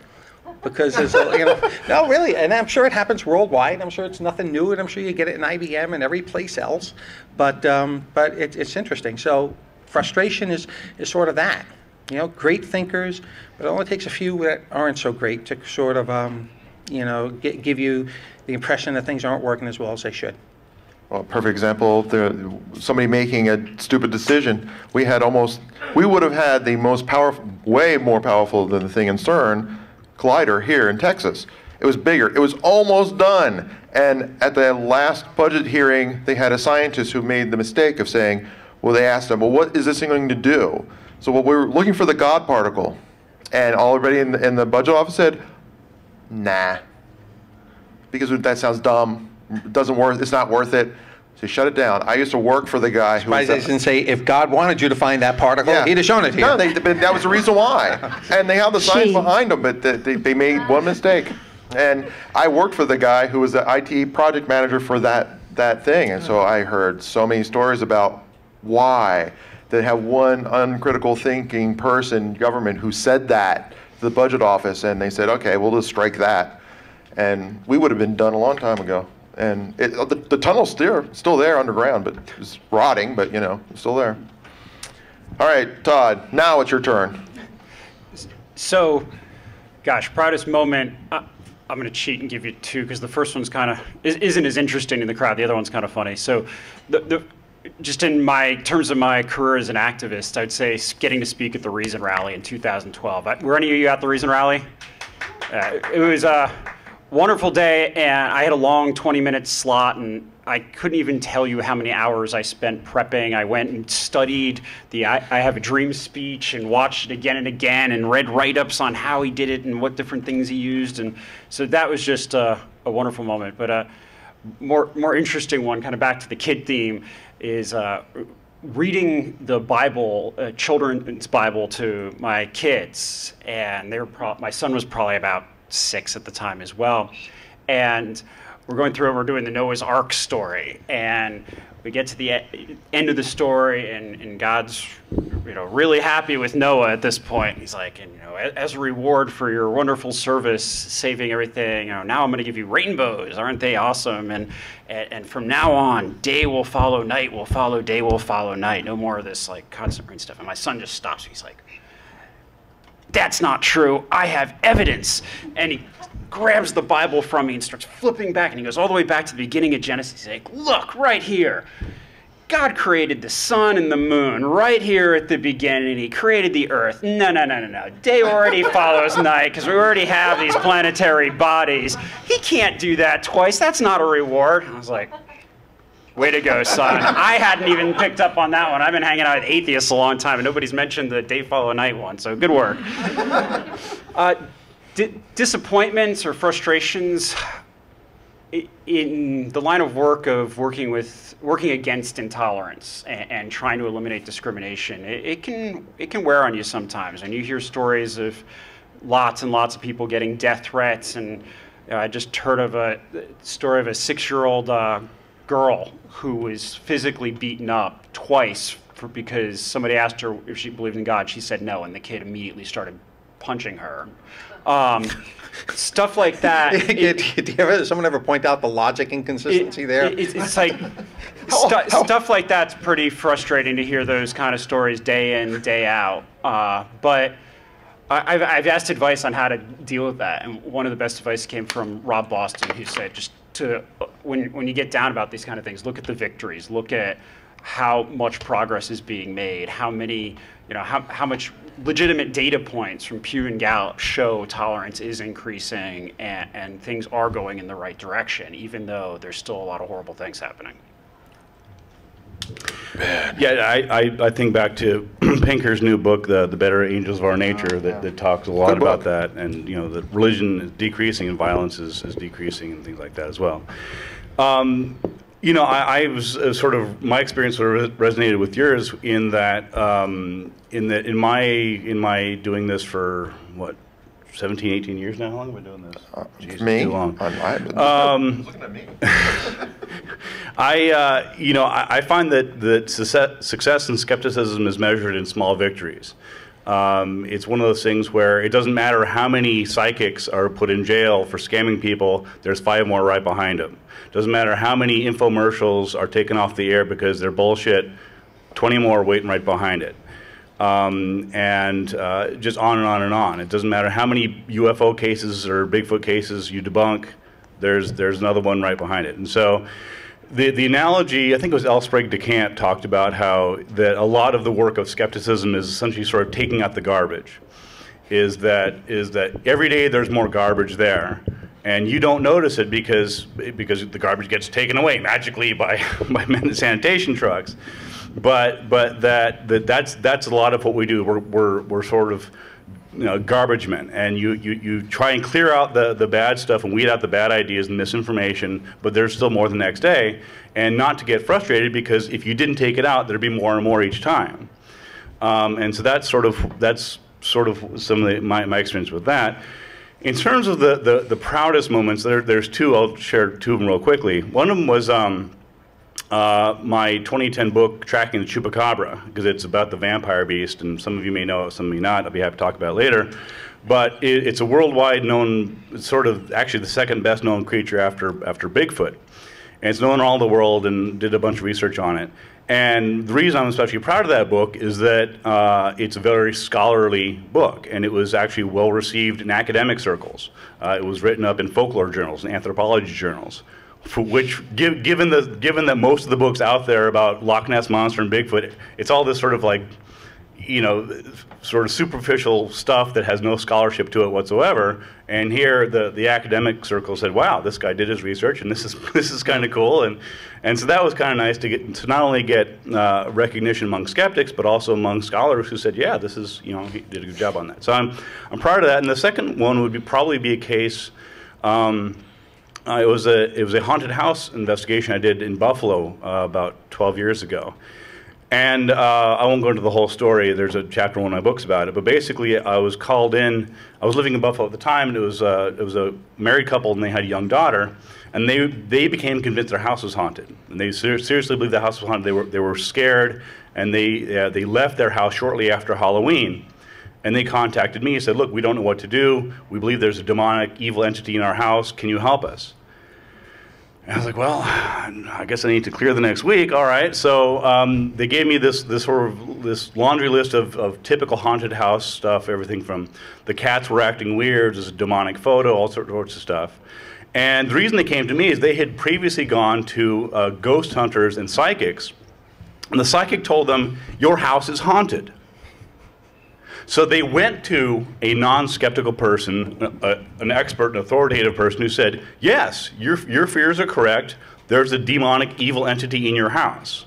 because there's a, you know no really and i'm sure it happens worldwide i'm sure it's nothing new and i'm sure you get it in ibm and every place else but um, but it, it's interesting so frustration is is sort of that you know great thinkers but it only takes a few that aren't so great to sort of um, you know get, give you the impression that things aren't working as well as they should well, perfect example, the, somebody making a stupid decision. We had almost, we would have had the most powerful, way more powerful than the thing in CERN collider here in Texas. It was bigger. It was almost done. And at the last budget hearing, they had a scientist who made the mistake of saying, well, they asked him, well, what is this thing going to do? So well, we were looking for the God particle. And everybody in the, in the budget office said, nah. Because that sounds dumb. It doesn't worth, it's not worth it. So shut it down. I used to work for the guy who. Surprised they didn't say if God wanted you to find that particle, yeah. he'd have shown it to you. No, they, but that was the reason why, and they have the science behind them, but they, they made one mistake. And I worked for the guy who was the IT project manager for that that thing, and so I heard so many stories about why they have one uncritical thinking person, government, who said that to the budget office, and they said, okay, we'll just strike that, and we would have been done a long time ago and it, the, the, tunnel's still still there underground, but it's rotting. But you know, it's still there. All right, Todd. Now it's your turn. So, gosh, proudest moment. Uh, I'm going to cheat and give you two because the first one's kind of isn't as interesting in the crowd. The other one's kind of funny. So, the, the just in my terms of my career as an activist, I'd say getting to speak at the Reason Rally in 2012. Were any of you at the Reason Rally? Uh, it was. Uh, wonderful day, and I had a long 20 minute slot, and I couldn't even tell you how many hours I spent prepping. I went and studied the I, I Have a Dream speech and watched it again and again and read write ups on how he did it and what different things he used. And so that was just a wonderful moment. But a uh, more, more interesting one, kind of back to the kid theme, is. Uh, reading the Bible, uh, children's Bible, to my kids, and they were my son was probably about six at the time as well. And we're going through and we're doing the Noah's Ark story. And we get to the end of the story, and, and God's you know really happy with Noah at this point. He's like, and you know, as a reward for your wonderful service, saving everything, you know, now I'm going to give you rainbows. Aren't they awesome? And, and and from now on, day will follow night, will follow day, will follow night. No more of this like constant rain stuff. And my son just stops. He's like, that's not true. I have evidence. And he grabs the Bible from me and starts flipping back. And he goes all the way back to the beginning of Genesis. He's like, look, right here. God created the sun and the moon right here at the beginning. He created the earth. No, no, no, no, no. Day already follows night because we already have these planetary bodies. He can't do that twice. That's not a reward. I was like, Way to go, son. I hadn't even picked up on that one. I've been hanging out with atheists a long time, and nobody's mentioned the day follow night one, so good work. Uh, di- disappointments or frustrations in the line of work of working with working against intolerance and, and trying to eliminate discrimination it, it can it can wear on you sometimes and you hear stories of lots and lots of people getting death threats and uh, i just heard of a story of a six-year-old uh, girl who was physically beaten up twice for, because somebody asked her if she believed in god she said no and the kid immediately started punching her um, stuff like that Did did you ever, someone ever point out the logic inconsistency it- there? it- it's, it's like stu- stuff like that's pretty frustrating to hear those kind of stories day in day out. Uh, but I've, I've asked advice on how to deal with that, and one of the best advice came from Rob Boston, who said just to when when you get down about these kind of things, look at the victories, look at how much progress is being made, how many you know how, how much legitimate data points from Pew and Gallup show tolerance is increasing and, and things are going in the right direction, even though there's still a lot of horrible things happening. Yeah, I, I, I think back to Pinker's new book, the the Better Angels of Our Nature, that, that talks a lot Good about book. that, and you know that religion is decreasing and violence is, is decreasing and things like that as well. Um, you know, I, I was uh, sort of my experience sort of resonated with yours in that um, in that in my in my doing this for what 17, 18 years now. How long have I been doing this? Jeez, Me? too long. I'm- I- looking at me. I, uh, you know, I, I find that that success, success and skepticism is measured in small victories. Um, it's one of those things where it doesn't matter how many psychics are put in jail for scamming people. There's five more right behind them. Doesn't matter how many infomercials are taken off the air because they're bullshit. Twenty more waiting right behind it. Um, and uh, just on and on and on. It doesn't matter how many UFO cases or Bigfoot cases you debunk. There's there's another one right behind it. And so the, the analogy, I think it was L. Sprague de Camp talked about how that a lot of the work of skepticism is essentially sort of taking out the garbage. Is that is that every day there's more garbage there, and you don't notice it because because the garbage gets taken away magically by by men in sanitation trucks. But but that, that that's that's a lot of what we do. We're we're, we're sort of you know, garbage men, and you, you, you try and clear out the, the bad stuff and weed out the bad ideas and misinformation, but there's still more the next day, and not to get frustrated because if you didn't take it out, there'd be more and more each time. Um, and so that's sort of that's sort of some of the, my, my experience with that. In terms of the, the, the proudest moments, there, there's two. I'll share two of them real quickly. One of them was um, uh, my 2010 book, Tracking the Chupacabra, because it's about the vampire beast, and some of you may know it, some you not. I'll be happy to talk about it later. But it, it's a worldwide known, sort of actually the second best known creature after, after Bigfoot. And it's known all the world and did a bunch of research on it. And the reason I'm especially proud of that book is that uh, it's a very scholarly book, and it was actually well received in academic circles. Uh, it was written up in folklore journals and anthropology journals, for which, give, given the given that most of the books out there about Loch Ness monster and Bigfoot, it's all this sort of like, you know, sort of superficial stuff that has no scholarship to it whatsoever. And here, the the academic circle said, "Wow, this guy did his research, and this is this is kind of cool." And and so that was kind of nice to get to not only get uh, recognition among skeptics, but also among scholars who said, "Yeah, this is you know he did a good job on that." So I'm I'm proud of that. And the second one would be probably be a case. Um, it was a it was a haunted house investigation I did in Buffalo uh, about 12 years ago, and uh, I won't go into the whole story. There's a chapter in one of my books about it. But basically, I was called in. I was living in Buffalo at the time, and it was uh, it was a married couple, and they had a young daughter, and they they became convinced their house was haunted, and they ser- seriously believed the house was haunted. They were they were scared, and they uh, they left their house shortly after Halloween. And they contacted me and said, Look, we don't know what to do. We believe there's a demonic, evil entity in our house. Can you help us? And I was like, Well, I guess I need to clear the next week. All right. So um, they gave me this, this sort of this laundry list of, of typical haunted house stuff, everything from the cats were acting weird, there's a demonic photo, all sorts of stuff. And the reason they came to me is they had previously gone to uh, ghost hunters and psychics And the psychic told them, Your house is haunted. So they went to a non skeptical person, uh, an expert, an authoritative person who said, Yes, your, your fears are correct. There's a demonic evil entity in your house.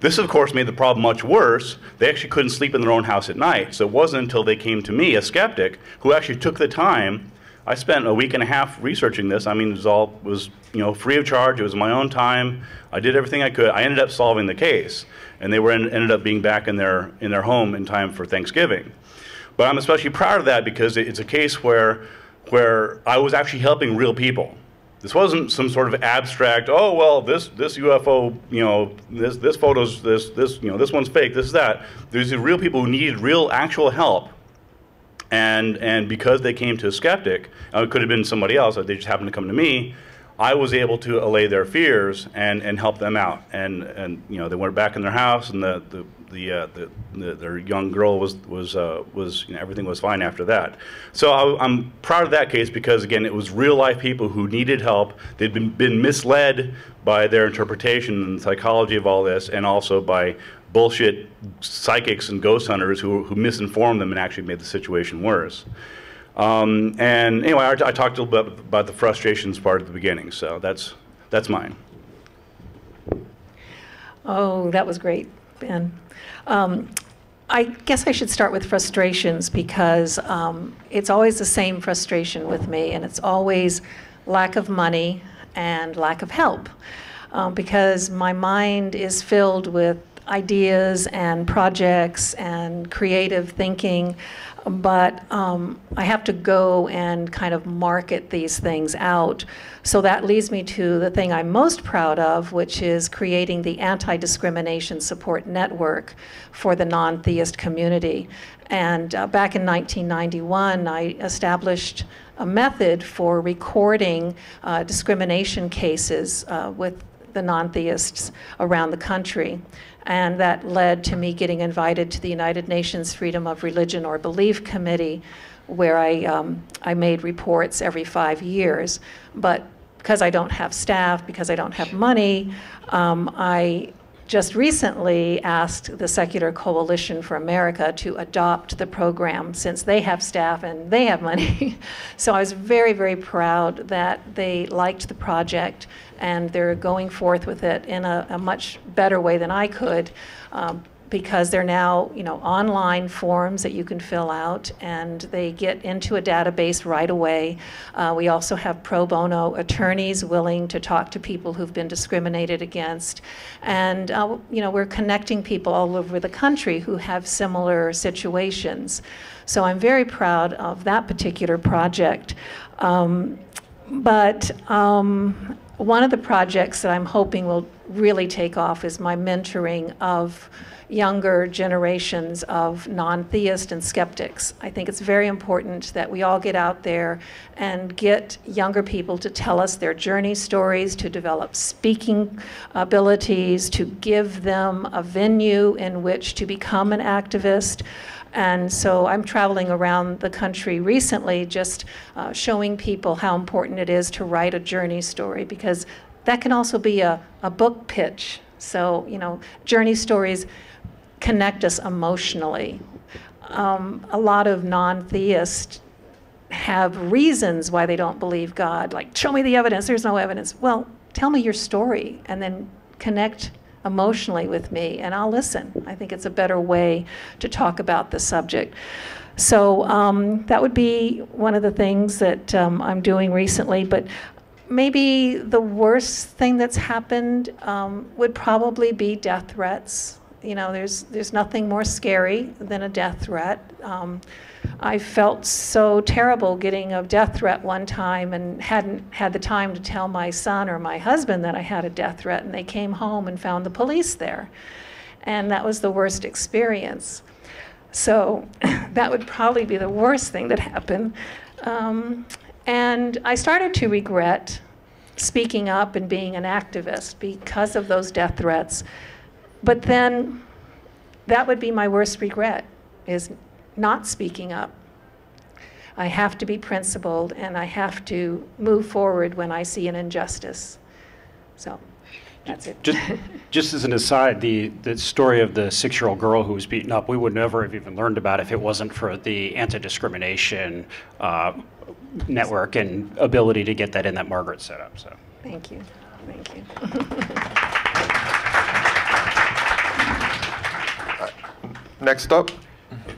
This, of course, made the problem much worse. They actually couldn't sleep in their own house at night. So it wasn't until they came to me, a skeptic, who actually took the time. I spent a week and a half researching this. I mean, it was all was you know free of charge. It was my own time. I did everything I could. I ended up solving the case, and they were en- ended up being back in their in their home in time for Thanksgiving. But I'm especially proud of that because it's a case where where I was actually helping real people. This wasn't some sort of abstract, oh well, this this UFO, you know, this this photo's this this you know this one's fake, this is that. There's real people who needed real actual help, and and because they came to a skeptic, uh, it could have been somebody else, they just happened to come to me. I was able to allay their fears and, and help them out. And, and you know they went back in their house, and the the, the, uh, the, the their young girl was was uh, was you know, everything was fine after that. So I, am proud of that case because again it was real life people who needed help. They'd been been misled by their interpretation and psychology of all this, and also by bullshit psychics and ghost hunters who who misinformed them and actually made the situation worse. Um, and anyway, I, I, talked a little bit about the frustrations part at the beginning, so that's, that's mine. Oh, that was great, Ben. Um, I guess I should start with frustrations because um, it's always the same frustration with me, and it's always lack of money and lack of help. Um, because my mind is filled with ideas and projects and creative thinking but um, I have to go and kind of market these things out. So that leads me to the thing I'm most proud of, which is creating the anti discrimination support network for the non theist community. And uh, back in 1991, I established a method for recording uh, discrimination cases uh, with the non theists around the country. And that led to me getting invited to the United Nations Freedom of Religion or Belief Committee, where I, um, I made reports every five years. But because I don't have staff, because I don't have money, um, I just recently asked the Secular Coalition for America to adopt the program since they have staff and they have money. so I was very, very proud that they liked the project and they're going forth with it in a, a much better way than I could. Um, because they're now, you know, online forms that you can fill out, and they get into a database right away. Uh, we also have pro bono attorneys willing to talk to people who've been discriminated against, and uh, you know, we're connecting people all over the country who have similar situations. So I'm very proud of that particular project. Um, but um, one of the projects that I'm hoping will really take off is my mentoring of younger generations of non theists and skeptics. I think it's very important that we all get out there and get younger people to tell us their journey stories, to develop speaking abilities, to give them a venue in which to become an activist. And so I'm traveling around the country recently just uh, showing people how important it is to write a journey story because that can also be a, a book pitch. So, you know, journey stories connect us emotionally. Um, a lot of non theists have reasons why they don't believe God, like, show me the evidence, there's no evidence. Well, tell me your story and then connect emotionally with me, and I'll listen. I think it's a better way to talk about the subject. So um, that would be one of the things that um, I'm doing recently. But maybe the worst thing that's happened um, would probably be death threats. You know, there's there's nothing more scary than a death threat. I felt so terrible getting a death threat one time and hadn't had the time to tell my son or my husband that I had a death threat, and they came home and found the police there. And that was the worst experience. So that would probably be the worst thing that happened. Um, and I started to regret speaking up and being an activist because of those death threats. But then that would be my worst regret is not speaking up. I have to be principled and I have to move forward when I see an injustice. So. That's it. Just, just as an aside, the, the story of the six-year-old girl who was beaten up, we would never have even learned about if it wasn't for the anti-discrimination uh, network and ability to get that in that Margaret set up. So. Thank you. Thank you. Next up.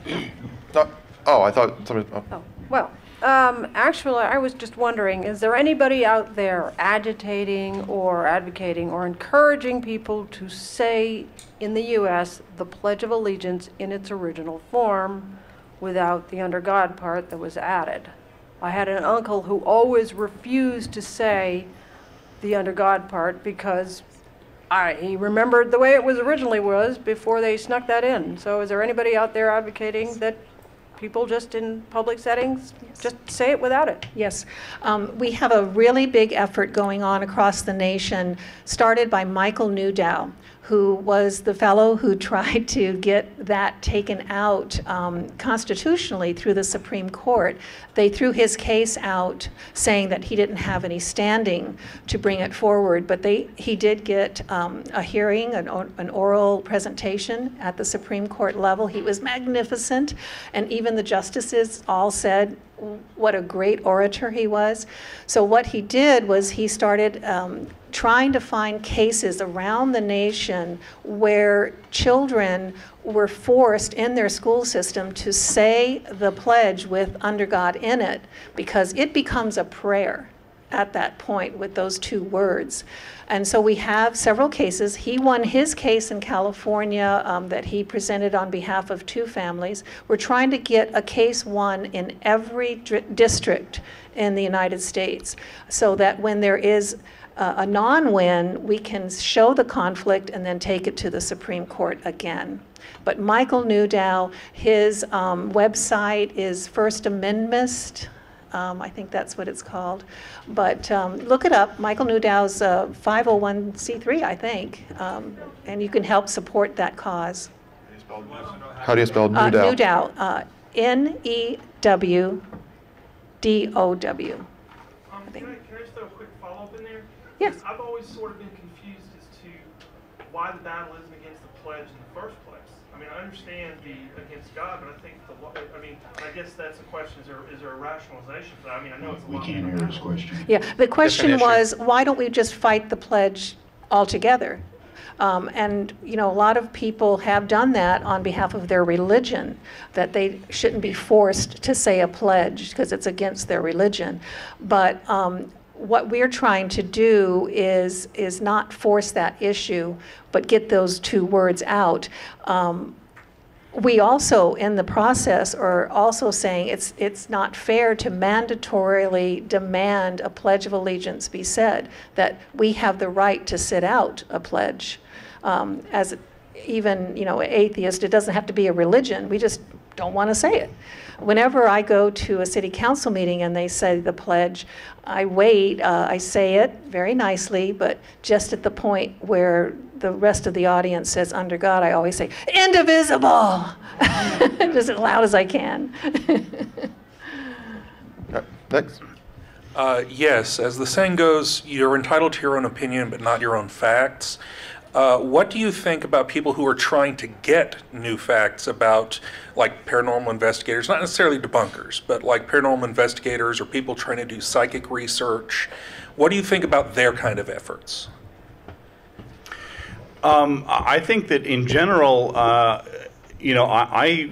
Oh, I thought somebody, oh. Oh, well, um, actually, I was just wondering, is there anybody out there agitating or advocating or encouraging people to say in the U.S. the Pledge of Allegiance in its original form without the under God part that was added? I had an uncle who always refused to say the under God part because I, he remembered the way it was originally was before they snuck that in. So is there anybody out there advocating that people just in public settings, just say it without it? Yes. Um, we have a really big effort going on across the nation, started by Michael Newdow, who was the fellow who tried to get that taken out um, constitutionally through the Supreme Court. They threw his case out saying that he didn't have any standing to bring it forward, but they, he did get um, a hearing, an, an oral presentation at the Supreme Court level. He was magnificent, and even the justices all said, what a great orator he was. So what he did was he started um, trying to find cases around the nation where children were forced in their school system to say the pledge with under God in it because it becomes a prayer at that point with those two words. And so we have several cases. He won his case in California um, that he presented on behalf of two families. We're trying to get a case won in every district in the United States so that when there is uh, a non-win, we can show the conflict and then take it to the Supreme Court again. But Michael Newdow, his um, website is First Amendment. Um, I think that's what it's called. But um, look it up. Michael Newdow's uh, 501c3, I think, um, and you can help support that cause. How do you spell Uh, Newdow? Newdow, uh, N-E-W-D-O-W. Um, think- can I, can I just throw a quick follow-up in there? Yes. I've always sort of been confused as to why the battle isn't against the pledge in the first place. I mean, I understand the against God, but I think the, lo- I mean, I guess that's a question, is there, is there a rationalization for that? I mean, I know it's a We lot. can't hear this question. Yeah, the question was, why don't we just fight the pledge altogether? Um, and, you know, a lot of people have done that on behalf of their religion, that they shouldn't be forced to say a pledge because it's against their religion. But um, what we're trying to do is, is not force that issue, but get those two words out. Um, we also, in the process, are also saying it's, it's not fair to mandatorily demand a Pledge of Allegiance be said, that we have the right to sit out a pledge. Um, as even, you know, atheist, it doesn't have to be a religion, we just don't want to say it. Whenever I go to a city council meeting and they say the pledge, I wait, uh, I say it very nicely, but just at the point where the rest of the audience says under God, I always say, indivisible, just as loud as I can. Uh, Next. Uh, yes, as the saying goes, you're entitled to your own opinion, but not your own facts. Uh, what do you think about people who are trying to get new facts about, like paranormal investigators, not necessarily debunkers, but like paranormal investigators or people trying to do psychic research? What do you think about their kind of efforts? Um, I think that in general, uh, you know, I, I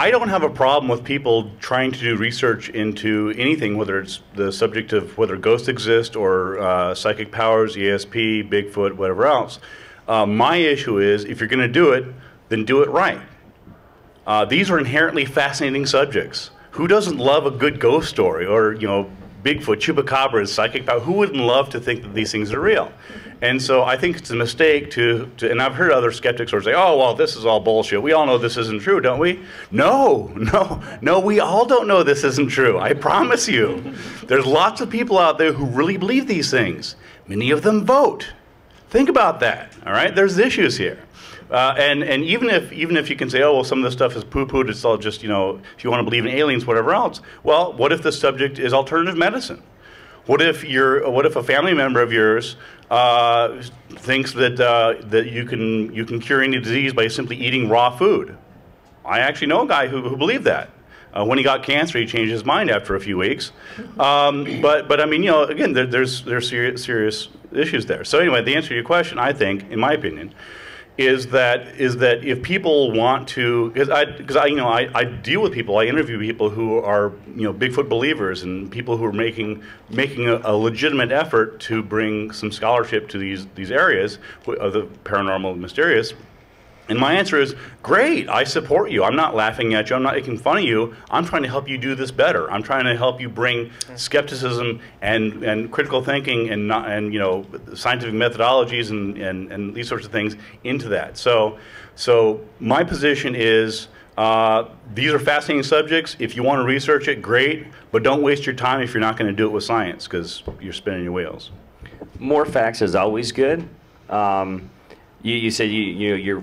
I don't have a problem with people trying to do research into anything, whether it's the subject of whether ghosts exist or uh, psychic powers, ESP, Bigfoot, whatever else. Uh, my issue is if you're going to do it, then do it right. Uh, these are inherently fascinating subjects. Who doesn't love a good ghost story or, you know, Bigfoot, chupacabras, psychic power? Who wouldn't love to think that these things are real? And so I think it's a mistake to, to and I've heard other skeptics sort of say, oh, well, this is all bullshit. We all know this isn't true, don't we? No, no, no, we all don't know this isn't true. I promise you. There's lots of people out there who really believe these things. Many of them vote. Think about that, all right? There's issues here. Uh, and and even if even if you can say, oh well, some of this stuff is poo-pooed, it's all just you know, if you want to believe in aliens, whatever else. Well, what if the subject is alternative medicine? What if you're? What if a family member of yours uh, thinks that uh, that you can you can cure any disease by simply eating raw food? I actually know a guy who, who believed that. Uh, when he got cancer, he changed his mind after a few weeks. Um, but, but I mean, you know, again, there, there's, there's serious, serious issues there. So anyway, the answer to your question, I think, in my opinion, is that is that if people want to, because I, because I, you know, I, I deal with people, I interview people who are, you know, Bigfoot believers and people who are making making a, a legitimate effort to bring some scholarship to these these areas of the paranormal and mysterious. And my answer is, great, I support you. I'm not laughing at you. I'm not making fun of you. I'm trying to help you do this better. I'm trying to help you bring skepticism and, and critical thinking and, not, and you know, scientific methodologies and, and, and these sorts of things into that. So, so my position is, uh, these are fascinating subjects. If you want to research it, great, but don't waste your time if you're not going to do it with science because you're spinning your wheels. More facts is always good. Um, you, you said you, you you're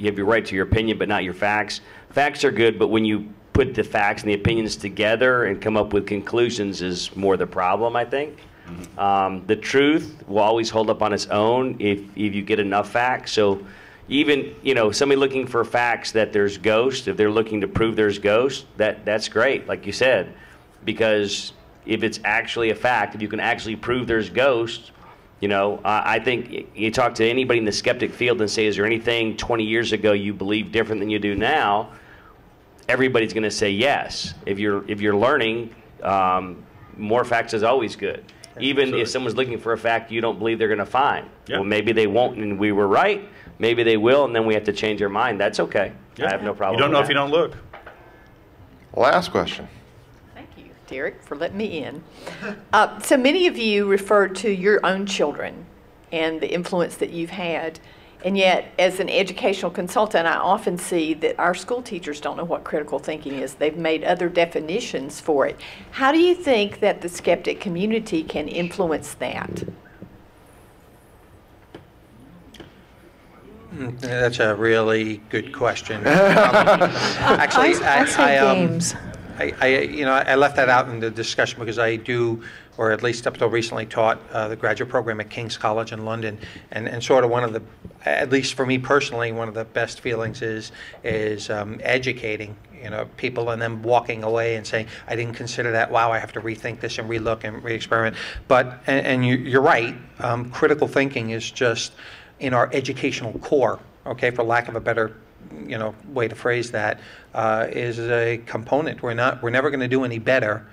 you have your right to your opinion, but not your facts. Facts are good, but when you put the facts and the opinions together and come up with conclusions is more the problem, I think. Mm-hmm. Um, the truth will always hold up on its own if, if you get enough facts. So even, you know, somebody looking for facts that there's ghosts, if they're looking to prove there's ghosts, that, that's great, like you said. Because if it's actually a fact, if you can actually prove there's ghosts, you know, I think you talk to anybody in the skeptic field and say, is there anything 20 years ago you believe different than you do now? Everybody's going to say yes. If you're if you're learning, um, more facts is always good. Even if someone's looking for a fact you don't believe they're going to find, yeah. well, maybe they won't, and we were right. Maybe they will, and then we have to change our mind. That's okay. Yeah. I have no problem. You don't know that. if you don't look. Last question. Derek, for letting me in. Uh, so many of you referred to your own children and the influence that you've had. And yet, as an educational consultant, I often see that our school teachers don't know what critical thinking is. They've made other definitions for it. How do you think that the skeptic community can influence that? That's a really good question. Actually, I, I, I um, games. I, I, you know, I left that out in the discussion because I do, or at least up until recently, taught uh, the graduate program at King's College in London, and, and sort of one of the, at least for me personally, one of the best feelings is is um, educating you know people and then walking away and saying I didn't consider that. Wow, I have to rethink this and relook and re-experiment. But and, and you, are right. Um, critical thinking is just in our educational core. Okay, for lack of a better you know way to phrase that uh, is a component. We're not we're never going to do any better,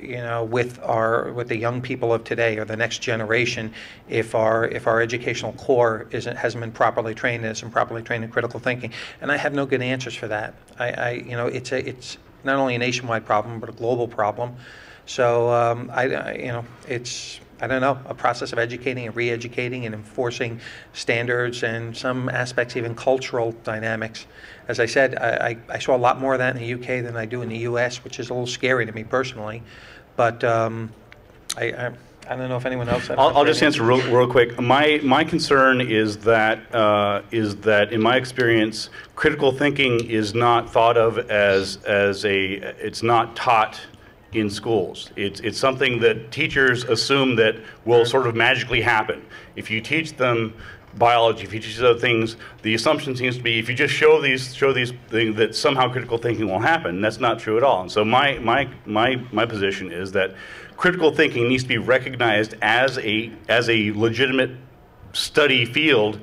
you know, with our with the young people of today or the next generation if our if our educational core isn't hasn't been properly trained isn't properly trained in critical thinking. And I have no good answers for that. I, I you know it's a it's not only a nationwide problem but a global problem. So um, I, I you know it's I don't know, a process of educating and re-educating and enforcing standards and some aspects, even cultural dynamics. As I said, I, I, saw a lot more of that in the UK than I do in the US, which is a little scary to me personally. But um, I, I, I, don't know if anyone else. I'll, I'll just answer real, real quick. My my concern is that uh, is that in my experience, critical thinking is not thought of as as a it's not taught in schools. It's, it's something that teachers assume that will sort of magically happen. If you teach them biology, if you teach other things, the assumption seems to be if you just show these show these things that somehow critical thinking will happen. That's not true at all. And so my my my my position is that critical thinking needs to be recognized as a as a legitimate study field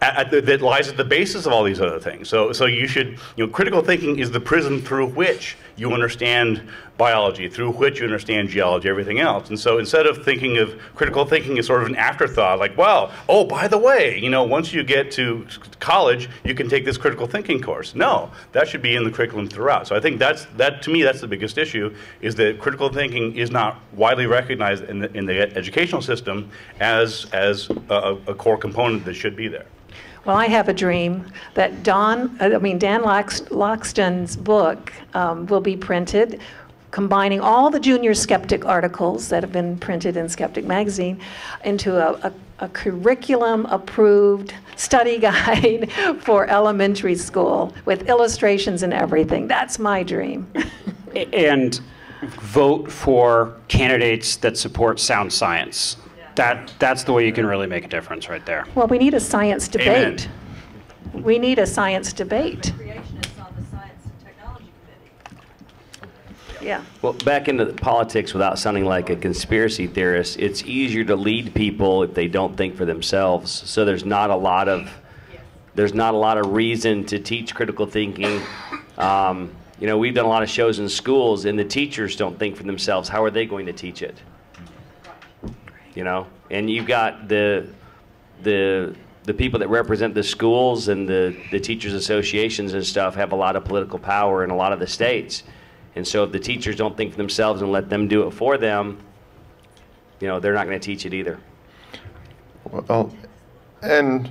at, at that lies at the basis of all these other things. So, so you should, you know, critical thinking is the prism through which you understand biology, through which you understand geology, everything else. And so instead of thinking of critical thinking as sort of an afterthought, like, well, oh, by the way, you know, once you get to college, you can take this critical thinking course. No, that should be in the curriculum throughout. So I think that's, that, to me, that's the biggest issue, is that critical thinking is not widely recognized in the, in the educational system as, as a, a core component that should be there. Well, I have a dream that Don, uh, I mean Dan Loxton's book um, will be printed, combining all the junior skeptic articles that have been printed in Skeptic magazine into a, a, a curriculum-approved study guide for elementary school with illustrations and everything. That's my dream. and vote for candidates that support sound science. That, that's the way you can really make a difference right there. Well, we need a science Amen. debate. We need a science debate. Yeah. Well, back into the politics without sounding like a conspiracy theorist, it's easier to lead people if they don't think for themselves. So there's not a lot of there's not a lot of reason to teach critical thinking. Um, you know, we've done a lot of shows in schools, and the teachers don't think for themselves. How are they going to teach it? You know, and you've got the the the people that represent the schools and the, the teachers associations and stuff have a lot of political power in a lot of the states. And so if the teachers don't think for themselves and let them do it for them, you know, they're not going to teach it either. Well, and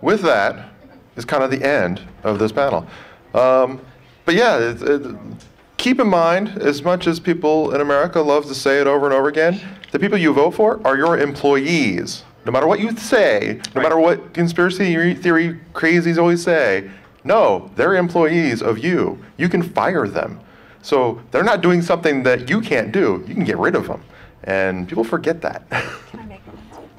with that is kind of the end of this panel. Um, but yeah, it, it, keep in mind, as much as people in America love to say it over and over again, the people you vote for are your employees. No matter what you say, no matter what conspiracy theory crazies always say, no, they're employees of you. You can fire them. So they're not doing something that you can't do. You can get rid of them. And people forget that.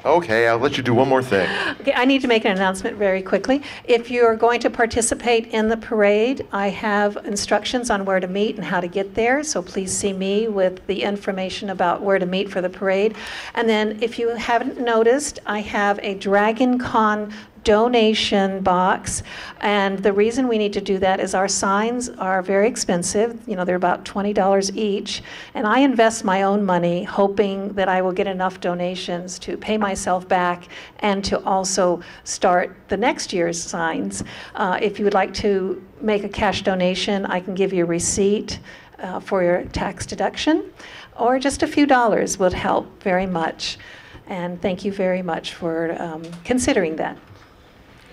Okay, I'll let you do one more thing. Okay, I need to make an announcement very quickly. If you're going to participate in the parade, I have instructions on where to meet and how to get there, so please see me with the information about where to meet for the parade. And then, if you haven't noticed, I have a Dragon Con donation box. And the reason we need to do that is our signs are very expensive. You know, they're about $20 each. And I invest my own money hoping that I will get enough donations to pay myself back and to also start the next year's signs. Uh, if you would like to make a cash donation, I can give you a receipt uh, for your tax deduction, or just a few dollars would help very much. And thank you very much for um, considering that.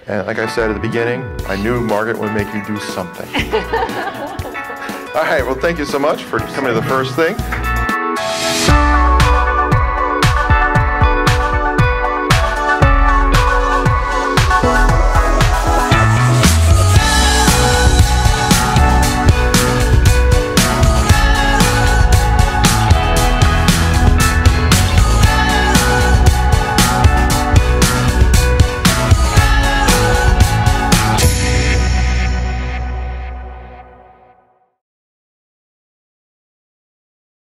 And like I said at the beginning, I knew Margaret would make you do something. All right, well, thank you so much for coming to the first thing.